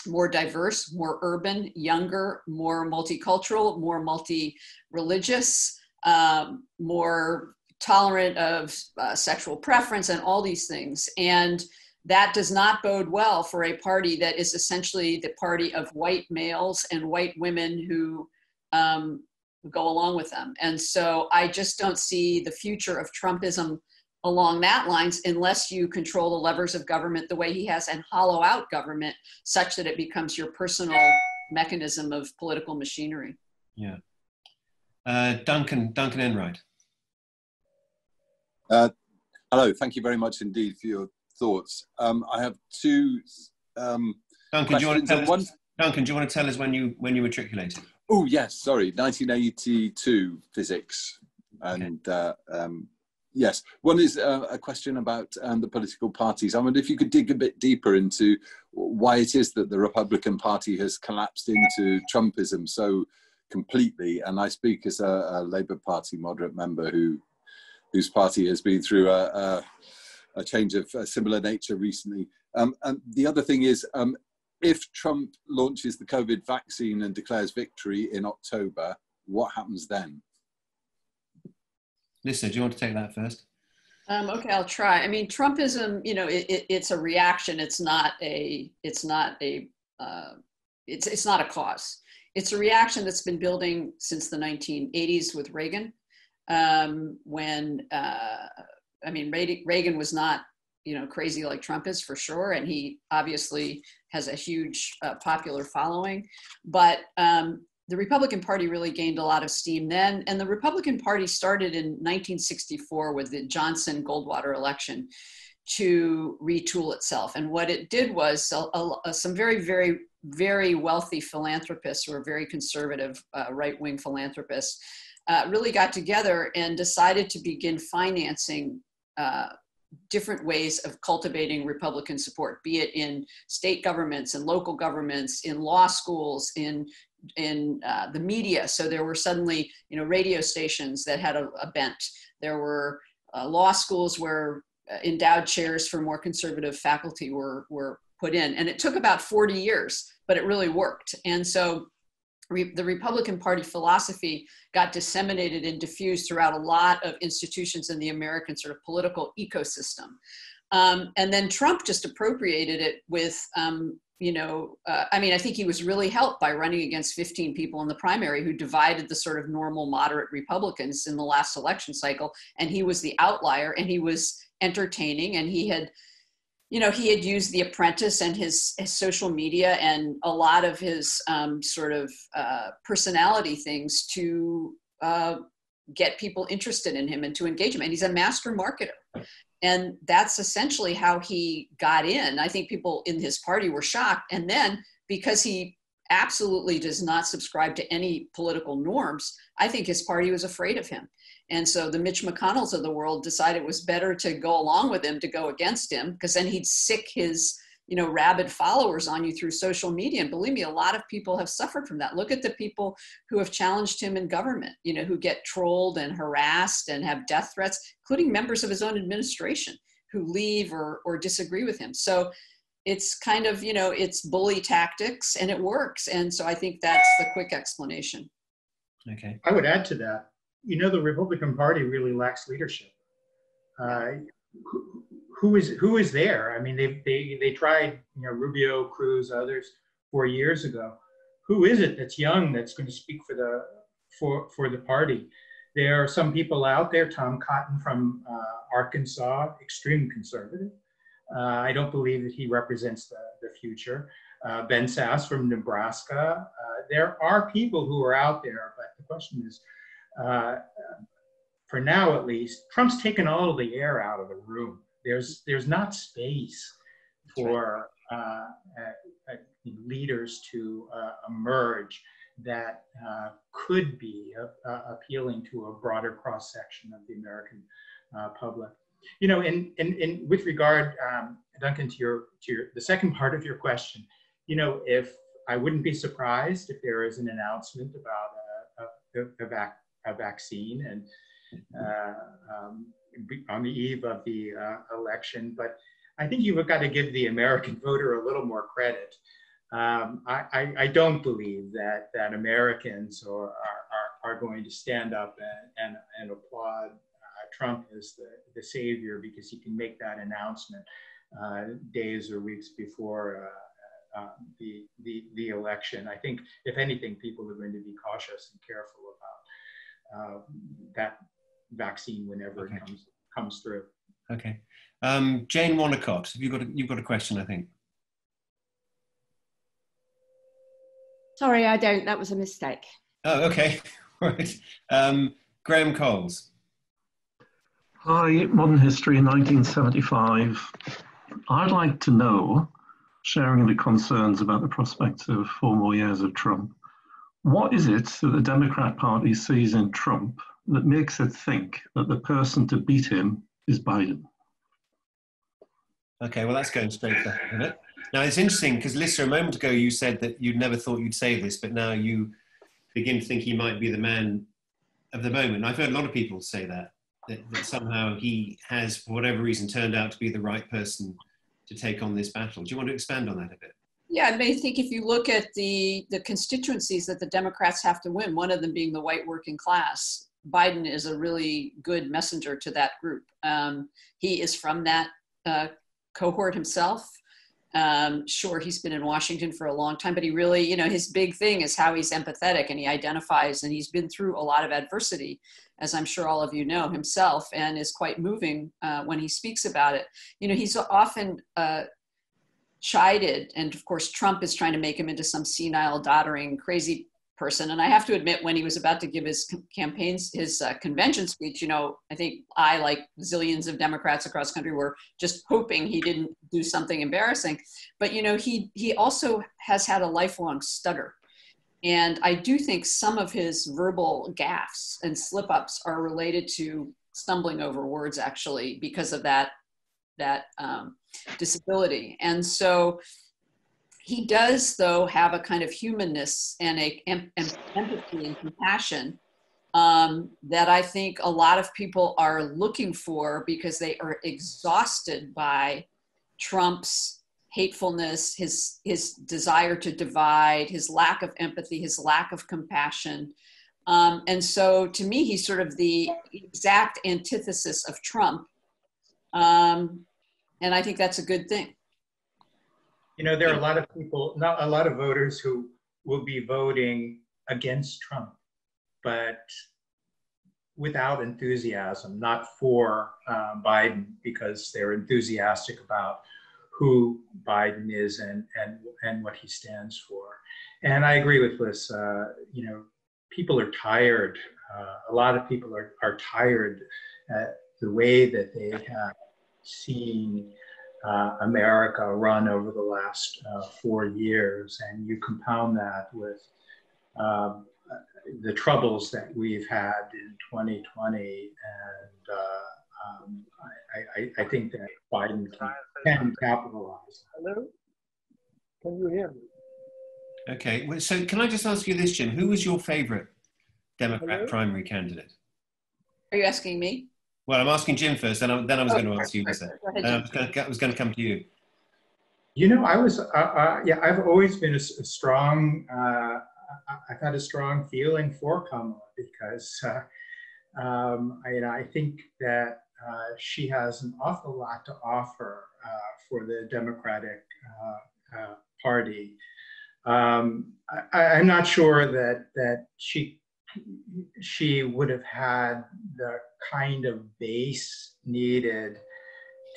more diverse, more urban, younger, more multicultural, more multi religious, um, more tolerant of uh, sexual preference, and all these things. And that does not bode well for a party that is essentially the party of white males and white women who um, go along with them. And so I just don't see the future of Trumpism along that lines unless you control the levers of government the way he has and hollow out government such that it becomes your personal mechanism of political machinery. Yeah. Uh, Duncan, Duncan Enright. Uh, hello, thank you very much indeed for your thoughts. Um, I have two um, Duncan, do you want to tell us, one... Duncan, do you want to tell us when you when you matriculated? Oh yes, sorry, 1982 physics, and okay. uh, um, yes, one is uh, a question about um, the political parties. I wonder if you could dig a bit deeper into why it is that the Republican Party has collapsed into Trumpism so completely. And I speak as a, a Labour Party moderate member who whose party has been through a, a, a change of a similar nature recently. Um, and the other thing is, um, if Trump launches the COVID vaccine and declares victory in October, what happens then? Lisa, do you want to take that first? Um, okay, I'll try. I mean, Trumpism, you know, it, it, it's a reaction. It's not a. It's not a. Uh, it's it's not a cause. It's a reaction that's been building since the 1980s with Reagan, um, when uh, I mean Reagan was not you know crazy like Trump is for sure, and he obviously has a huge uh, popular following. But um, the Republican Party really gained a lot of steam then, and the Republican Party started in 1964 with the Johnson Goldwater election to retool itself. And what it did was some very, very, very wealthy philanthropists who are very conservative, uh, right wing philanthropists. Uh, really got together and decided to begin financing uh, different ways of cultivating Republican support, be it in state governments and local governments, in law schools, in in uh, the media. So there were suddenly, you know, radio stations that had a, a bent. There were uh, law schools where uh, endowed chairs for more conservative faculty were were put in, and it took about 40 years, but it really worked. And so the Republican Party philosophy got disseminated and diffused throughout a lot of institutions in the American sort of political ecosystem. Um, and then Trump just appropriated it with, um, you know, uh, I mean, I think he was really helped by running against 15 people in the primary who divided the sort of normal moderate Republicans in the last election cycle. And he was the outlier and he was entertaining and he had, you know, he had used The Apprentice and his, his social media and a lot of his um, sort of uh, personality things to uh, get people interested in him and to engage him. And he's a master marketer. And that's essentially how he got in. I think people in his party were shocked. And then because he absolutely does not subscribe to any political norms, I think his party was afraid of him. And so the Mitch McConnells of the world decided it was better to go along with him to go against him because then he'd sic his you know rabid followers on you through social media. And believe me a lot of people have suffered from that. Look at the people who have challenged him in government you know who get trolled and harassed and have death threats including members of his own administration who leave or or disagree with him. So it's kind of you know it's bully tactics and it works and so i think that's the quick explanation okay i would add to that you know, the Republican Party really lacks leadership. Uh, who, who is who is there? I mean, they they they tried, you know, Rubio, Cruz, others four years ago. Who is it that's young that's going to speak for the for for the party? There are some people out there. Tom Cotton from uh, Arkansas, extreme conservative. Uh, I don't believe that he represents the, the future. Uh, ben Sasse from Nebraska. Uh, there are people who are out there, but the question is, uh, for now at least, Trump's taken all of the air out of the room. There's there's not space for uh, uh, leaders to uh, emerge that uh, could be appealing to a broader cross section of the American uh, public. You know, in, in, in with regard, um, Duncan, to your to your the second part of your question, you know, if I wouldn't be surprised if there is an announcement about a, a, a, vac, a vaccine and uh, um, on the eve of the uh, election. But I think you've got to give the American voter a little more credit. Um, I, I, I, don't believe that, that Americans are, are, are going to stand up and, and, and applaud Trump is the, the savior because he can make that announcement uh, days or weeks before uh, uh, the, the, the election. I think, if anything, people are going to be cautious and careful about uh, that vaccine whenever okay. it comes comes through. Okay, um, Jane Wanacott, have you got a, you've got a question? I think. Sorry, I don't. That was a mistake. Oh, okay. right. Um, Graham Coles. Hi, Modern History in 1975. I'd like to know, sharing the concerns about the prospects of four more years of Trump, what is it that the Democrat Party sees in Trump that makes it think that the person to beat him is Biden? Okay, well, that's going straight isn't it? Now, it's interesting because, Lisa, a moment ago you said that you'd never thought you'd say this, but now you begin to think he might be the man of the moment. I've heard a lot of people say that, that, that somehow he has, for whatever reason, turned out to be the right person to take on this battle. Do you want to expand on that a bit? Yeah, I I think if you look at the the constituencies that the Democrats have to win, one of them being the white working class, Biden is a really good messenger to that group. Um, he is from that uh, cohort himself. Um, sure, he's been in Washington for a long time, but he really, you know, his big thing is how he's empathetic and he identifies and he's been through a lot of adversity, as I'm sure all of you know himself, and is quite moving uh, when he speaks about it. You know, he's often uh, chided, and of course, Trump is trying to make him into some senile, doddering, crazy person. And I have to admit, when he was about to give his campaigns, his uh, convention speech, you know, I think I, like zillions of Democrats across the country, were just hoping he didn't do something embarrassing. But you know, he he also has had a lifelong stutter. And I do think some of his verbal gaffes and slip ups are related to stumbling over words, actually, because of that that um, disability. And so he does, though, have a kind of humanness and a em- empathy and compassion um, that I think a lot of people are looking for because they are exhausted by Trump's hatefulness, his his desire to divide, his lack of empathy, his lack of compassion. Um, and so to me, he's sort of the exact antithesis of Trump. Um, and I think that's a good thing. You know, there are a lot of people, not a lot of voters who will be voting against Trump, but without enthusiasm, not for uh, Biden because they're enthusiastic about who Biden is and, and, and what he stands for. And I agree with Liz, uh, you know, people are tired. Uh, a lot of people are, are tired at the way that they have seen uh, America run over the last uh, four years. And you compound that with um, the troubles that we've had in 2020. And uh, um, I, I, I, think that Biden can, can capitalize. Hello? Can you hear me? Okay, so can I just ask you this, Jim? Who was your favorite Democrat Hello? primary candidate? Are you asking me? Well, I'm asking Jim first, then I, then I was oh, going to ask you, Lisa. Ahead, I, was going to, I was going to come to you. You know, I was, uh, uh, yeah, I've always been a, a strong, uh, I've had a strong feeling for Kamala because uh, um, I, I, think that uh, she has an awful lot to offer uh, for the Democratic Party. Um, I, am not sure that that she she would have had the kind of base needed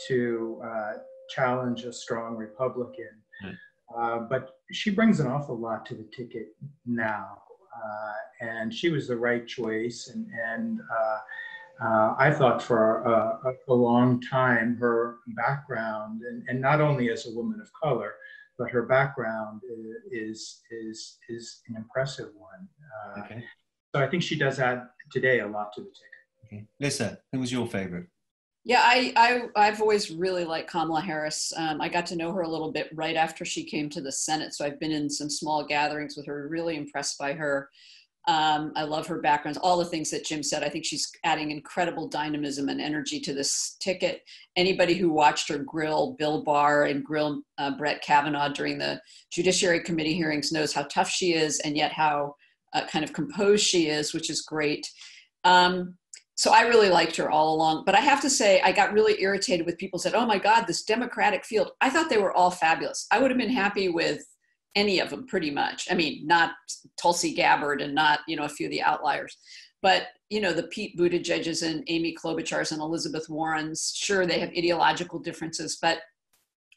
to uh, challenge a strong Republican. Mm. Uh, but she brings an awful lot to the ticket now. Uh, and she was the right choice. And, and uh, uh, I thought for a, a, long time her background, and, and not only as a woman of color, but her background is, is, is an impressive one. Uh, okay. So I think she does add today a lot to the ticket. Okay. Lisa, who was your favorite? Yeah, I, I I've always really liked Kamala Harris. Um, I got to know her a little bit right after she came to the Senate, so I've been in some small gatherings with her. Really impressed by her. Um, I love her background, all the things that Jim said. I think she's adding incredible dynamism and energy to this ticket. Anybody who watched her grill Bill Barr and grill uh, Brett Kavanaugh during the Judiciary Committee hearings knows how tough she is and yet how uh, kind of composed she is, which is great. Um, so I really liked her all along. But I have to say, I got really irritated with people said, "Oh my God, this Democratic field." I thought they were all fabulous. I would have been happy with any of them, pretty much. I mean, not Tulsi Gabbard and not you know a few of the outliers, but you know the Pete Buttigieg's and Amy Klobuchar's and Elizabeth Warren's. Sure, they have ideological differences, but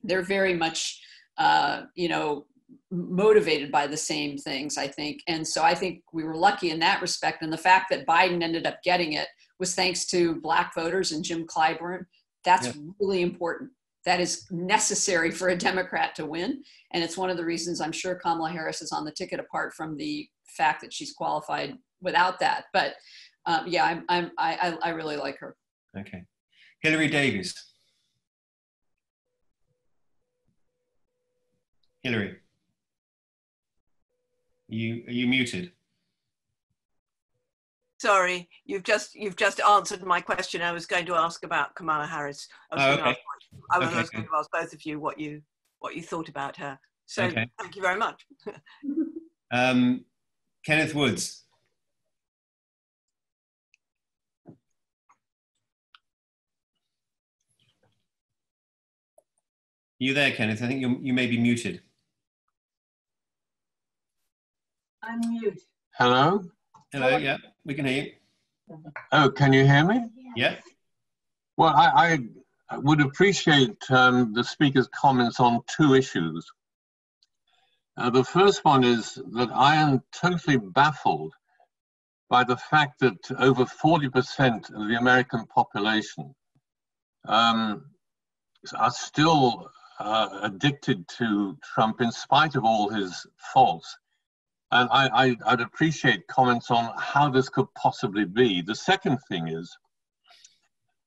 they're very much uh, you know motivated by the same things i think. And so i think we were lucky in that respect. And the fact that biden ended up getting it was thanks to black voters and jim clyburn. That's yeah. really important. That is necessary for a democrat to win. And it's one of the reasons i'm sure kamala harris is on the ticket apart from the fact that she's qualified without that. But um, yeah I'm, I'm, I, I really like her. Okay. Hillary davis hillary you are you muted? Sorry, you've just you've just answered my question. I was going to ask about Kamala Harris. I was, oh, okay. ask, I was, okay. going to ask both of you what you what you thought about her. So okay. thank you very much. um, Kenneth Woods. You there, Kenneth? I think you you may be muted. Unmute. Hello? Hello, yeah, we can hear you. Oh, can you hear me? Yeah. Well, I, I would appreciate um, the speaker's comments on two issues. Uh, the first one is that I am totally baffled by the fact that over 40% of the American population um, are still uh, addicted to Trump in spite of all his faults. And I, I, would appreciate comments on how this could possibly be. The second thing is,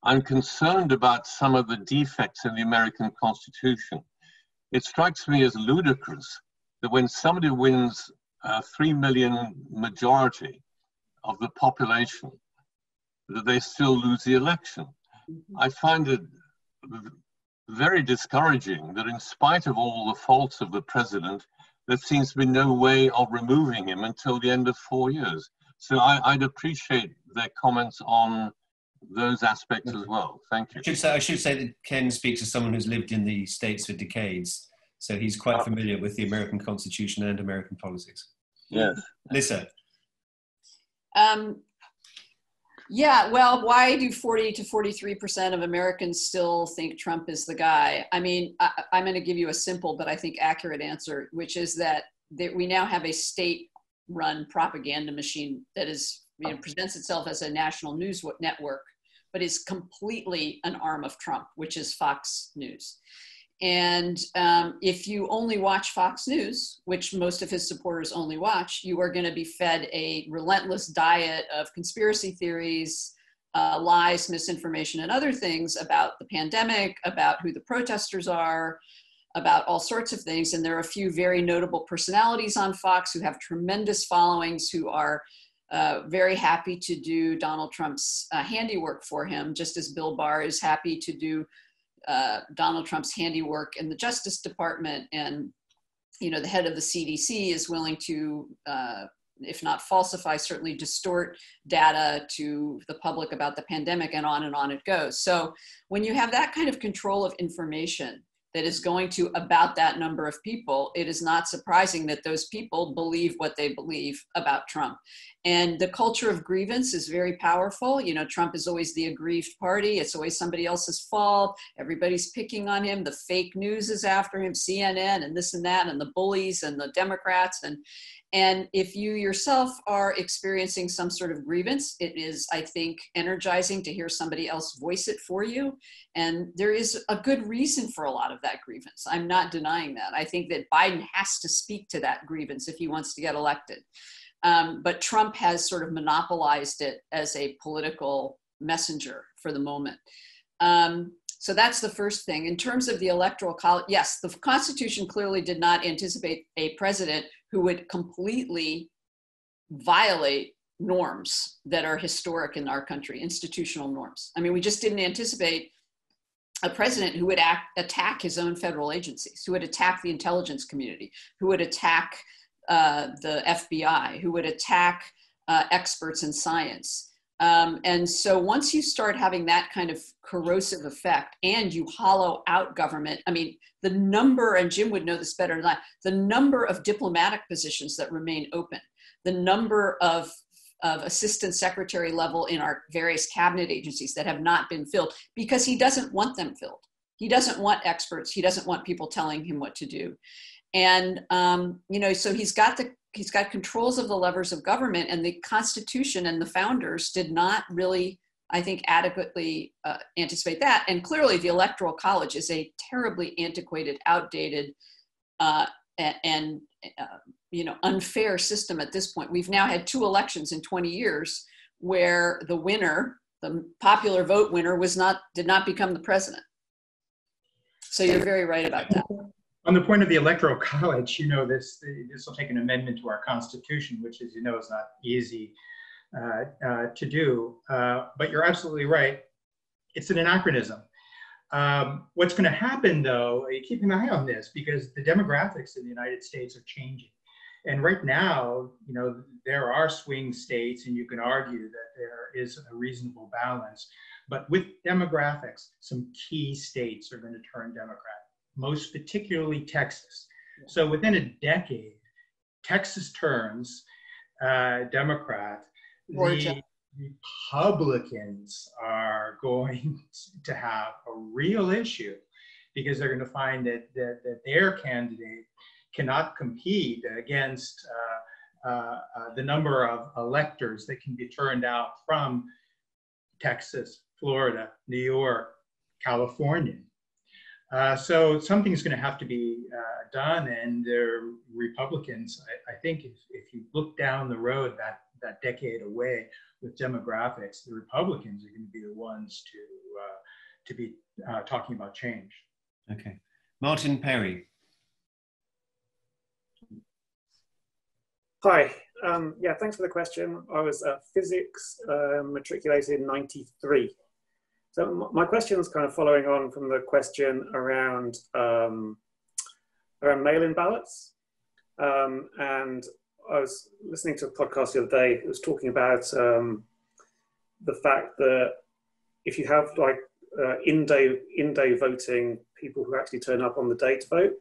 I'm concerned about some of the defects in the American Constitution. It strikes me as ludicrous that when somebody wins a three million majority of the population, that they still lose the election. I find it very discouraging that in spite of all the faults of the president, there seems to be no way of removing him until the end of four years. So I, would appreciate their comments on those aspects as well. Thank you. I should, say, I should say that Ken speaks as someone who's lived in the States for decades, so he's quite familiar with the American Constitution and American politics. Yes. Lisa. Um, yeah, well, why do 40 to 43% of Americans still think Trump is the guy? I mean, I, am going to give you a simple but I think accurate answer, which is that, that we now have a state run propaganda machine that is, you know, presents itself as a national news network, but is completely an arm of Trump, which is Fox News. And um, if you only watch Fox News, which most of his supporters only watch, you are going to be fed a relentless diet of conspiracy theories, uh, lies, misinformation, and other things about the pandemic, about who the protesters are, about all sorts of things. And there are a few very notable personalities on Fox who have tremendous followings who are uh, very happy to do Donald Trump's uh, handiwork for him, just as Bill Barr is happy to do uh, Donald Trump's handiwork in the Justice Department, and you know the head of the CDC is willing to, uh, if not falsify, certainly distort data to the public about the pandemic, and on and on it goes. So when you have that kind of control of information that is going to about that number of people, it is not surprising that those people believe what they believe about Trump. And the culture of grievance is very powerful. You know, Trump is always the aggrieved party. It's always somebody else's fault. Everybody's picking on him. The fake news is after him, CNN and this and that, and the bullies and the Democrats. And and if you yourself are experiencing some sort of grievance, it is, I think, energizing to hear somebody else voice it for you. And there is a good reason for a lot of that grievance. I'm not denying that. I think that Biden has to speak to that grievance if he wants to get elected. Um, but Trump has sort of monopolized it as a political messenger for the moment. Um, so that's the first thing. In terms of the electoral college, yes, the Constitution clearly did not anticipate a president who would completely violate norms that are historic in our country, institutional norms. I mean, we just didn't anticipate a president who would act, attack his own federal agencies, who would attack the intelligence community, who would attack uh, the FBI, who would attack uh, experts in science. Um, and so once you start having that kind of corrosive effect and you hollow out government, I mean, the number, and Jim would know this better than I, the number of diplomatic positions that remain open, the number of, of assistant secretary level in our various cabinet agencies that have not been filled because he doesn't want them filled. He doesn't want experts. He doesn't want people telling him what to do. And, um, you know, so he's got the he's got controls of the levers of government and the constitution and the founders did not really i think adequately uh, anticipate that. And clearly the electoral college is a terribly antiquated outdated uh, and, uh, you know unfair system at this point. We've now had two elections in 20 years where the winner the popular vote winner was not did not become the president. So you're very right about that on the point of the electoral college, you know, this this will take an amendment to our constitution, which, as you know, is not easy uh, uh, to do. Uh, but you're absolutely right; it's an anachronism. Um, what's going to happen, though, keep an eye on this because the demographics in the United States are changing. And right now, you know, there are swing states, and you can argue that there is a reasonable balance. But with demographics, some key states are going to turn Democrat most particularly Texas. So within a decade, Texas turns uh, Democrat. The Republicans are going to have a real issue because they're going to find that, that, that their candidate cannot compete against uh, uh, uh, the number of electors that can be turned out from Texas, Florida, New York, California. Uh, so something's going to have to be uh, done, and the Republicans, I, I, think, if, if you look down the road that that decade away with demographics, the Republicans are going to be the ones to uh, to be uh, talking about change. Okay, Martin Perry. Hi. Um, yeah, thanks for the question. I was a physics uh, matriculated in '93. So my question is kind of following on from the question around um, around mail-in ballots, um, and I was listening to a podcast the other day. It was talking about um, the fact that if you have like uh, in-day in-day voting, people who actually turn up on the day to vote,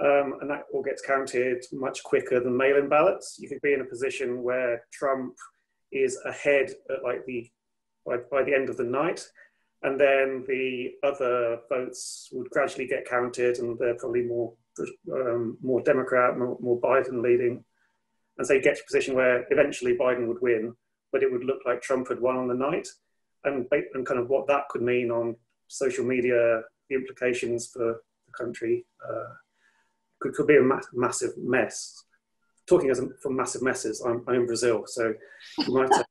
um, and that all gets counted much quicker than mail-in ballots. You could be in a position where Trump is ahead at like the by, by the end of the night, and then the other votes would gradually get counted, and they're probably more um, more Democrat, more, more Biden leading, and so you get to a position where eventually Biden would win, but it would look like Trump had won on the night, and and kind of what that could mean on social media, the implications for the country. Uh, could, could be a ma massive mess. Talking as a, from massive messes, I'm, I'm in Brazil, so you might have,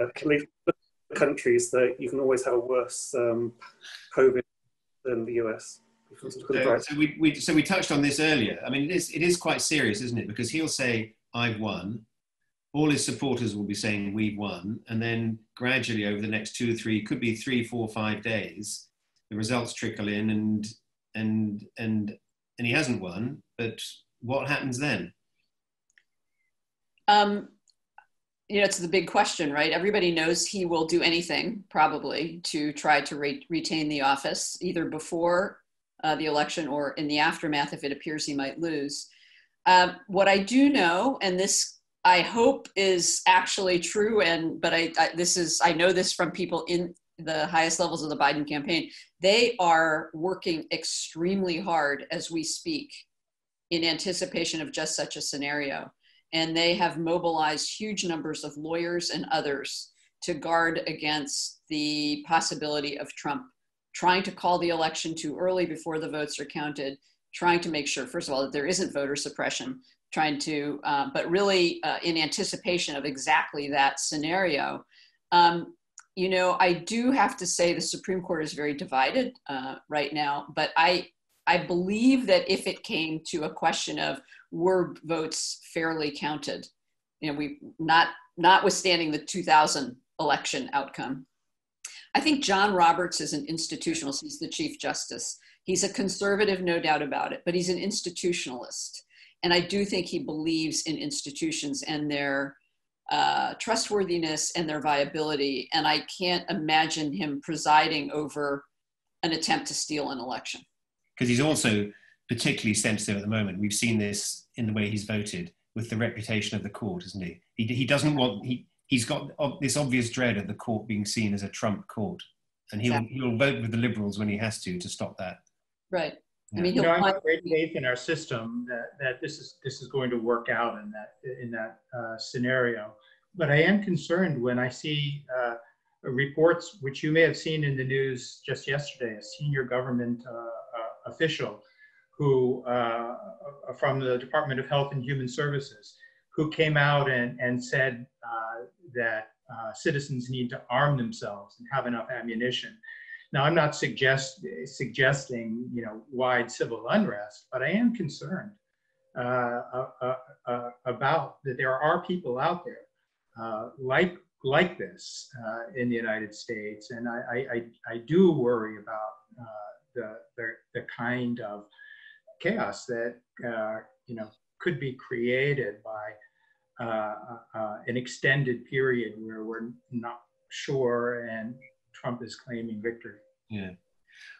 uh, countries that you can always have a worse um, COVID than the US. So, so, we, we, so we touched on this earlier. I mean, it is, it is quite serious, isn't it? Because he'll say, I've won. All his supporters will be saying, we've won. And then gradually over the next two or three, could be three, four, five days, the results trickle in and, and, and and he hasn't won, but what happens then? Um, you know, it's the big question, right? Everybody knows he will do anything probably to try to re- retain the office, either before uh, the election or in the aftermath if it appears he might lose. Um, what I do know, and this I hope is actually true, and but I, I this is I know this from people in the highest levels of the Biden campaign, they are working extremely hard as we speak in anticipation of just such a scenario. And they have mobilized huge numbers of lawyers and others to guard against the possibility of Trump trying to call the election too early before the votes are counted, trying to make sure, first of all, that there isn't voter suppression, trying to, uh, but really uh, in anticipation of exactly that scenario. Um, you know, I do have to say the Supreme Court is very divided uh, right now, but I I believe that if it came to a question of were votes fairly counted, you know, we not notwithstanding the 2000 election outcome, I think John Roberts is an institutionalist. He's the Chief Justice. He's a conservative, no doubt about it, but he's an institutionalist. And I do think he believes in institutions and their uh, trustworthiness and their viability. And I can't imagine him presiding over an attempt to steal an election. Because he's also particularly sensitive at the moment. We've seen this in the way he's voted with the reputation of the court, isn't he? He, he doesn't want, he, he's got this obvious dread of the court being seen as a Trump court. And he'll, exactly. he'll vote with the liberals when he has to to stop that. Right. I mean, you know, I have great faith in our system that, that this is this is going to work out in that in that uh, scenario. But I am concerned when I see uh, reports, which you may have seen in the news just yesterday, a senior government uh, uh official who uh, from the Department of Health and Human Services, who came out and, and said uh, that citizens need to arm themselves and have enough ammunition. Now, I'm not suggest, suggesting you know wide civil unrest, but I am concerned uh, uh, uh, uh about that there are people out there uh, like like this uh, in the United States, and I I, I do worry about the, the, the kind of chaos that uh, you know could be created by uh, uh, an extended period where we're not sure and Trump is claiming victory. Yeah.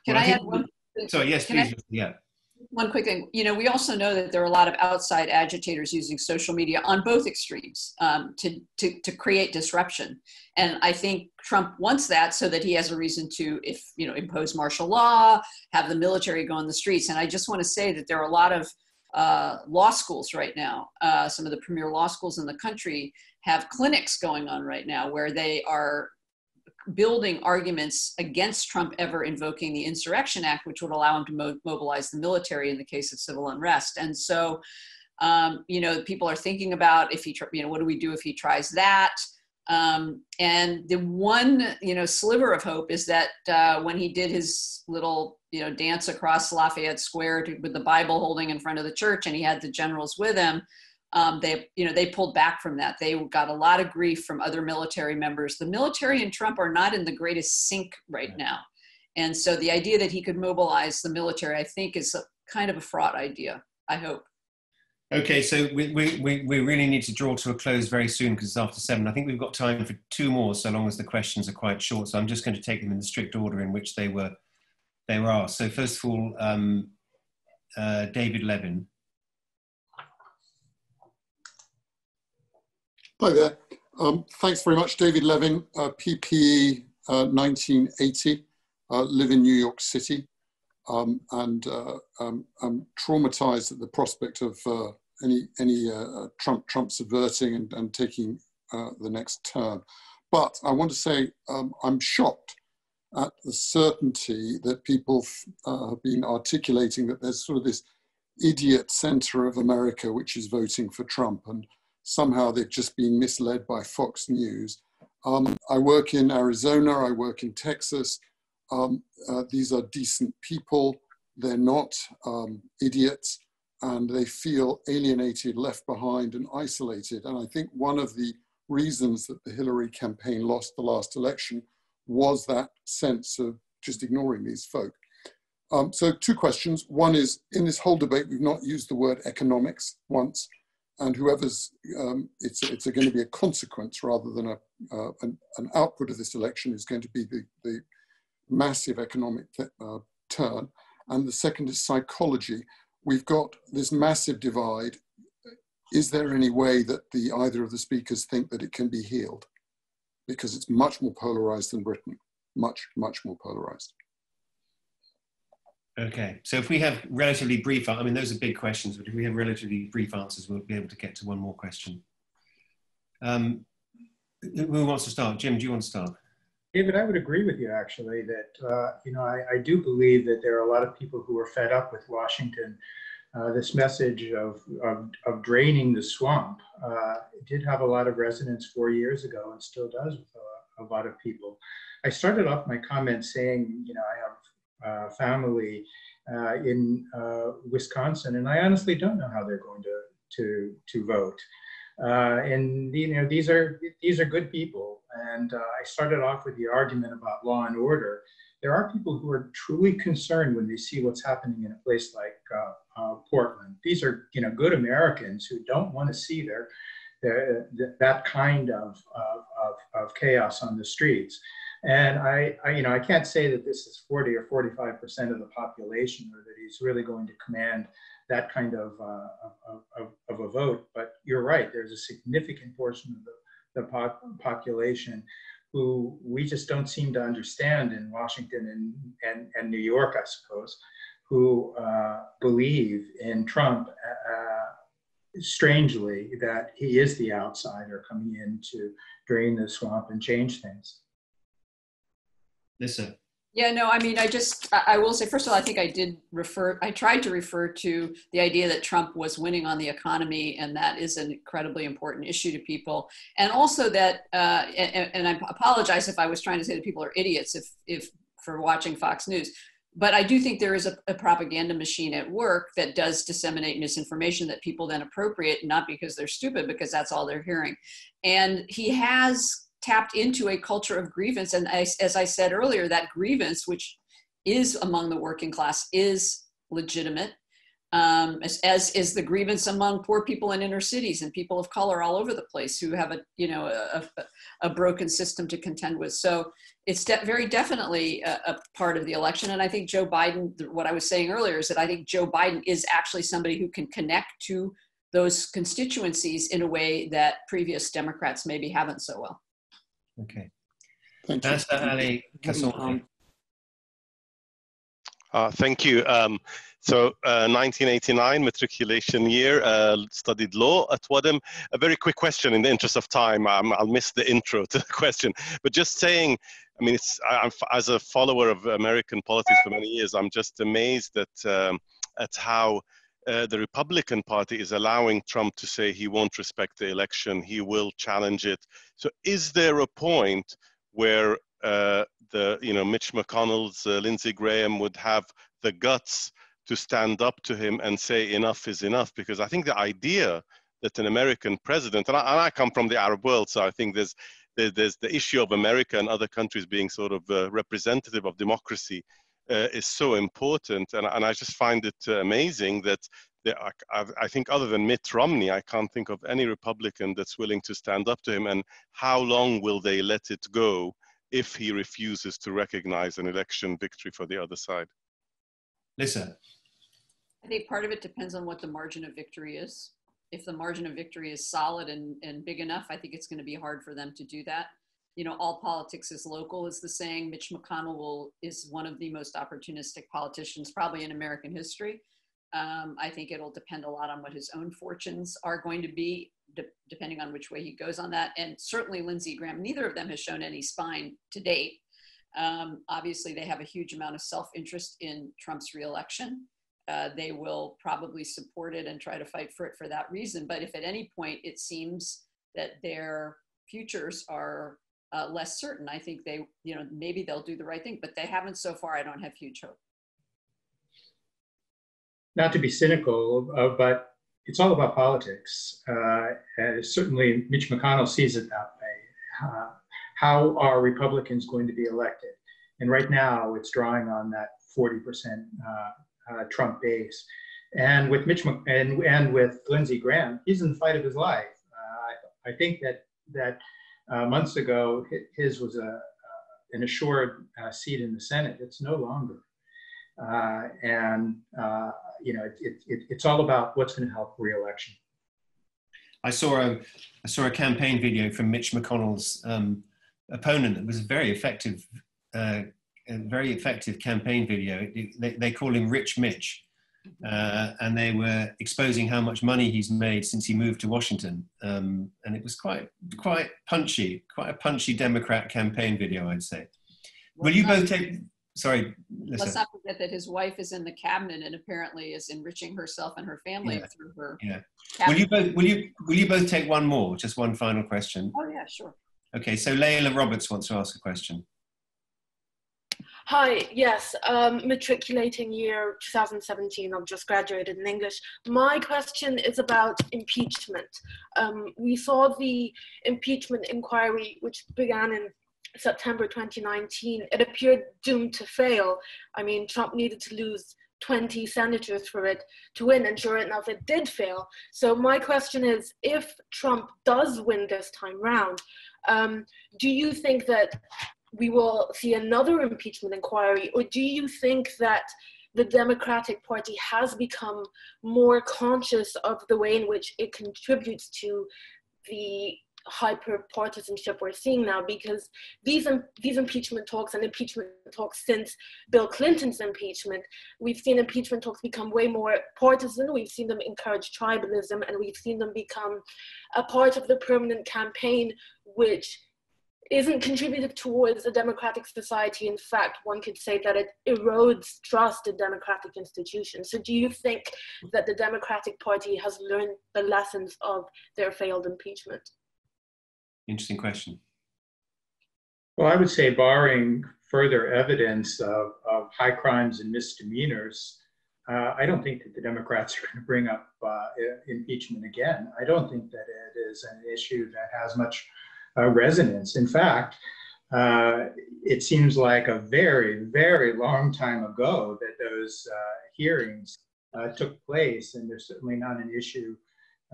Can well, I, I add one? So yes, please. I, yeah. One quick thing. You know, we also know that there are a lot of outside agitators using social media on both extremes um, to, to, to create disruption. And I think Trump wants that so that he has a reason to, if you know, impose martial law, have the military go on the streets. And I just want to say that there are a lot of uh, law schools right now. Uh, some of the premier law schools in the country have clinics going on right now where they are building arguments against Trump ever invoking the Insurrection Act, which would allow him to mo- mobilize the military in the case of civil unrest. And so, um, you know, people are thinking about if he, tr- you know, what do we do if he tries that? Um, and the one, you know, sliver of hope is that uh, when he did his little, you know, dance across Lafayette Square to, with the Bible holding in front of the church, and he had the generals with him, um, they you know they pulled back from that they got a lot of grief from other military members the military and trump are not in the greatest sync right now and so the idea that he could mobilize the military i think is a, kind of a fraught idea i hope Okay, so we, we, we really need to draw to a close very soon because it's after seven. I think we've got time for two more, so long as the questions are quite short. So I'm just going to take them in the strict order in which they were they were asked. So first of all, um, uh, David Levin. Hi there. Um, thanks very much, David Levin, uh, PPE uh, 1980, uh, live in New York City, um, and uh, um, I'm traumatized at the prospect of uh, any any uh, Trump Trump subverting and, and taking the next turn. But I want to say um, I'm shocked at the certainty that people have been articulating that there's sort of this idiot center of America which is voting for Trump and somehow they've just been misled by Fox News. Um, I work in Arizona, I work in Texas. Um, uh, these are decent people, they're not um, idiots, and they feel alienated, left behind, and isolated. And I think one of the reasons that the Hillary campaign lost the last election was that sense of just ignoring these folk. Um, so, two questions. One is in this whole debate, we've not used the word economics once and whoever's um, it's it's going to be a consequence rather than a uh, an, an, output of this election is going to be the the massive economic uh, turn, and the second is psychology. We've got this massive divide. Is there any way that the either of the speakers think that it can be healed? Because it's much more polarized than Britain, much much more polarized. Okay, so if we have relatively brief, I mean, those are big questions, but if we have relatively brief answers, we'll be able to get to one more question. Um, who wants to start? Jim, do you want to start? David, I would agree with you actually that, uh, you know, I, I, do believe that there are a lot of people who are fed up with Washington. Uh, this message of, of, of, draining the swamp uh, did have a lot of resonance four years ago and still does with a, a lot of people. I started off my comment saying, you know, I have family uh, in uh, Wisconsin, and I honestly don't know how they're going to to to vote. and you know these are these are good people, and I started off with the argument about law and order there are people who are truly concerned when they see what's happening in a place like uh, uh, Portland. These are, you know, good Americans who don't want to see their, their that kind of, of, of, chaos on the streets. And I, I, you know, I can't say that this is 40 or 45 percent of the population, or that he's really going to command that kind of, uh, of, of, of, a vote. But you're right. There's a significant portion of the, the pop population who we just don't seem to understand in Washington and, and, and New York, I suppose, who uh, believe in Trump. Uh, strangely, that he is the outsider coming in to drain the swamp and change things. Listen. Yeah, no, I mean, I just, I will say, first of all, I think I did refer, I tried to refer to the idea that Trump was winning on the economy, and that is an incredibly important issue to people. And also that, uh, and, and, I apologize if I was trying to say that people are idiots if, if for watching Fox News. But I do think there is a, a propaganda machine at work that does disseminate misinformation that people then appropriate, not because they're stupid, because that's all they're hearing. And he has tapped into a culture of grievance. And as, as I said earlier, that grievance, which is among the working class, is legitimate. Um, as, as, is the grievance among poor people in inner cities and people of color all over the place who have a you know a, a, a broken system to contend with. So it's de- very definitely a, a, part of the election. And I think Joe Biden, what I was saying earlier is that I think Joe Biden is actually somebody who can connect to those constituencies in a way that previous Democrats maybe haven't so well. Okay. Thank you. Nasser Ali Kasongi. Uh, thank you. Um, so, uh, 1989, matriculation year, uh, studied law at Wadham. A very quick question in the interest of time. Um, I'll miss the intro to the question, but just saying, I mean, it's I'm, as a follower of American politics for many years, I'm just amazed at um, at how uh, the Republican Party is allowing Trump to say he won't respect the election, he will challenge it. So, is there a point where uh, the you know Mitch McConnell's uh, Lindsey Graham would have the guts to stand up to him and say enough is enough? Because I think the idea that an American president, and I, and I come from the Arab world, so I think there's there's the issue of America and other countries being sort of uh, representative of democracy uh, is so important. And, and I just find it uh, amazing that there, I, I, think other than Mitt Romney, I can't think of any Republican that's willing to stand up to him. And how long will they let it go if he refuses to recognize an election victory for the other side? Listen. I think part of it depends on what the margin of victory is. If the margin of victory is solid and, and big enough, I think it's going to be hard for them to do that you know, all politics is local is the saying. Mitch McConnell will, is one of the most opportunistic politicians probably in American history. Um, I think it'll depend a lot on what his own fortunes are going to be, de- depending on which way he goes on that. And certainly Lindsey Graham, neither of them has shown any spine to date. Um, obviously, they have a huge amount of self interest in Trump's reelection. Uh, they will probably support it and try to fight for it for that reason. But if at any point it seems that their futures are uh, less certain. I think they, you know, maybe they'll do the right thing, but they haven't so far. I don't have huge hope. Not to be cynical, uh, but it's all about politics. Uh, certainly, Mitch McConnell sees it that way. Uh, how are Republicans going to be elected? And right now, it's drawing on that 40% uh, uh, Trump base. And with Mitch Mc- and, and with Lindsey Graham, he's in the fight of his life. I, I think that that uh, months ago, his was a, uh, an assured uh, seat in the Senate. It's no longer. Uh, and, you know, it, it, it's all about what's going to help reelection. I saw a, I saw a campaign video from Mitch McConnell's um, opponent that was very effective, uh, very effective campaign video. They, they call him Rich Mitch uh, and they were exposing how much money he's made since he moved to Washington. Um, and it was quite quite punchy, quite a punchy Democrat campaign video, I'd say. Will you both take? Sorry, listen. let's not forget that his wife is in the cabinet and apparently is enriching herself and her family yeah. through her. Yeah. Cabinet. Will you both? Will you? Will you both take one more? Just one final question. Oh yeah, sure. Okay, so Layla Roberts wants to ask a question. Hi, yes, um, matriculating year 2017. I've just graduated in English. My question is about impeachment. Um, we saw the impeachment inquiry, which began in September 2019. It appeared doomed to fail. I mean, Trump needed to lose 20 senators for it to win, and sure enough, it did fail. So, my question is if Trump does win this time round, um, do you think that we will see another impeachment inquiry? Or do you think that the Democratic Party has become more conscious of the way in which it contributes to the hyper partisanship we're seeing now because these these impeachment talks and impeachment talks since Bill Clinton's impeachment we've seen impeachment talks become way more partisan we've seen them encourage tribalism and we've seen them become a part of the permanent campaign which isn't contributive towards a democratic society. In fact, one could say that it erodes trust in democratic institutions. So, do you think that the Democratic Party has learned the lessons of their failed impeachment? Interesting question. Well, I would say, barring further evidence of, of high crimes and misdemeanors, uh, I don't think that the Democrats are going to bring up uh, impeachment again. I don't think that it is an issue that has much uh, resonance. In fact, uh, it seems like a very, very long time ago that those uh, hearings uh, took place, and there's certainly not an issue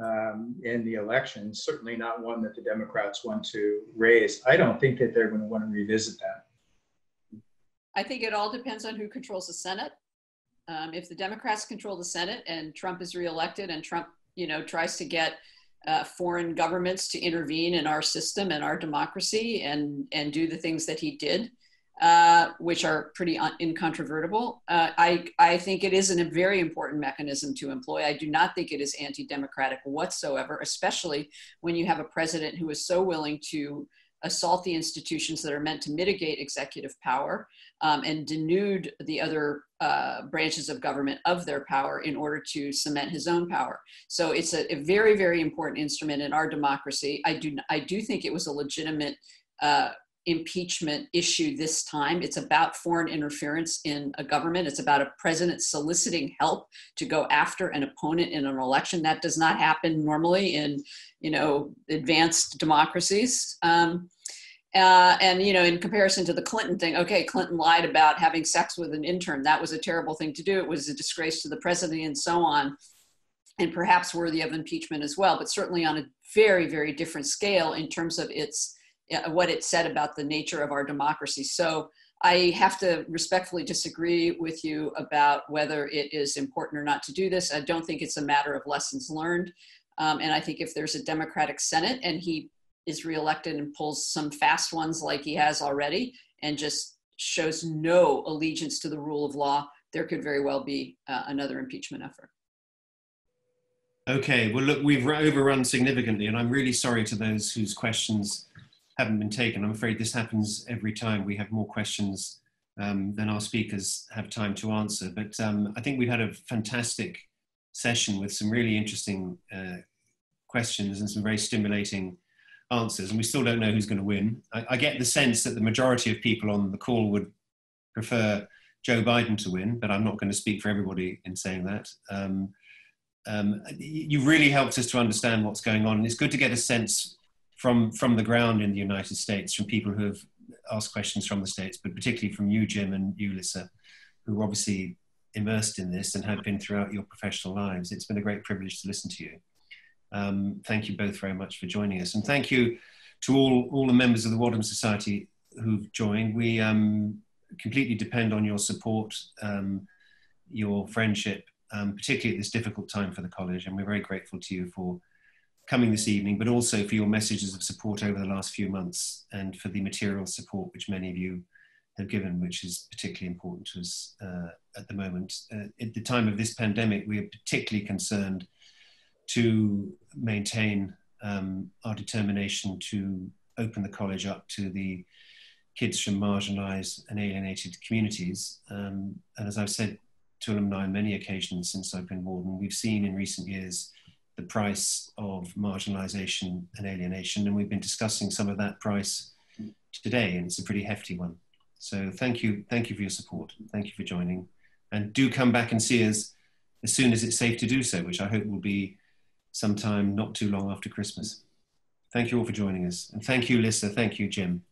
um, in the election, certainly not one that the Democrats want to raise. I don't think that they're going to want to revisit that. I think it all depends on who controls the Senate. Um, if the Democrats control the Senate and Trump is reelected and Trump, you know, tries to get uh, foreign governments to intervene in our system and our democracy and, and do the things that he did, uh, which are pretty un- incontrovertible. Uh, I, I think it is an, a very important mechanism to employ. I do not think it is anti democratic whatsoever, especially when you have a president who is so willing to assault the institutions that are meant to mitigate executive power um, and denude the other uh, branches of government of their power in order to cement his own power. So it's a, a very, very important instrument in our democracy. I do, I do think it was a legitimate uh, impeachment issue this time. It's about foreign interference in a government. It's about a president soliciting help to go after an opponent in an election. That does not happen normally in, you know, advanced democracies. Um, uh, and you know, in comparison to the Clinton thing, okay, Clinton lied about having sex with an intern. That was a terrible thing to do. It was a disgrace to the president, and so on, and perhaps worthy of impeachment as well. But certainly on a very, very different scale in terms of its uh, what it said about the nature of our democracy. So I have to respectfully disagree with you about whether it is important or not to do this. I don't think it's a matter of lessons learned. Um, and I think if there's a Democratic Senate and he is reelected and pulls some fast ones like he has already and just shows no allegiance to the rule of law, there could very well be uh, another impeachment effort. Okay, well, look, we've overrun significantly, and I'm really sorry to those whose questions haven't been taken. I'm afraid this happens every time we have more questions um, than our speakers have time to answer. But um, I think we've had a fantastic session with some really interesting uh, questions and some very stimulating answers, and we still don't know who's going to win. I, I, get the sense that the majority of people on the call would prefer Joe Biden to win, but I'm not going to speak for everybody in saying that. Um, um, you really helped us to understand what's going on, and it's good to get a sense from from the ground in the United States from people who have asked questions from the states, but particularly from you, Jim, and you, Lissa, who obviously immersed in this and have been throughout your professional lives. It's been a great privilege to listen to you. Um, thank you both very much for joining us. And thank you to all, all the members of the Wadham Society who've joined. We um, completely depend on your support, um, your friendship, um, particularly at this difficult time for the college. And we're very grateful to you for coming this evening, but also for your messages of support over the last few months and for the material support which many of you have given, which is particularly important to us uh, at the moment. Uh, at the time of this pandemic, we are particularly concerned to maintain um, our determination to open the college up to the kids from marginalised and alienated communities. Um, and as I've said to alumni on many occasions since I've been warden, we've seen in recent years the price of marginalisation and alienation, and we've been discussing some of that price today, and it's a pretty hefty one. So thank you, thank you for your support. Thank you for joining, and do come back and see us as soon as it's safe to do so, which I hope will be sometime not too long after Christmas. Thank you all for joining us. And thank you, Lisa. Thank you, Jim.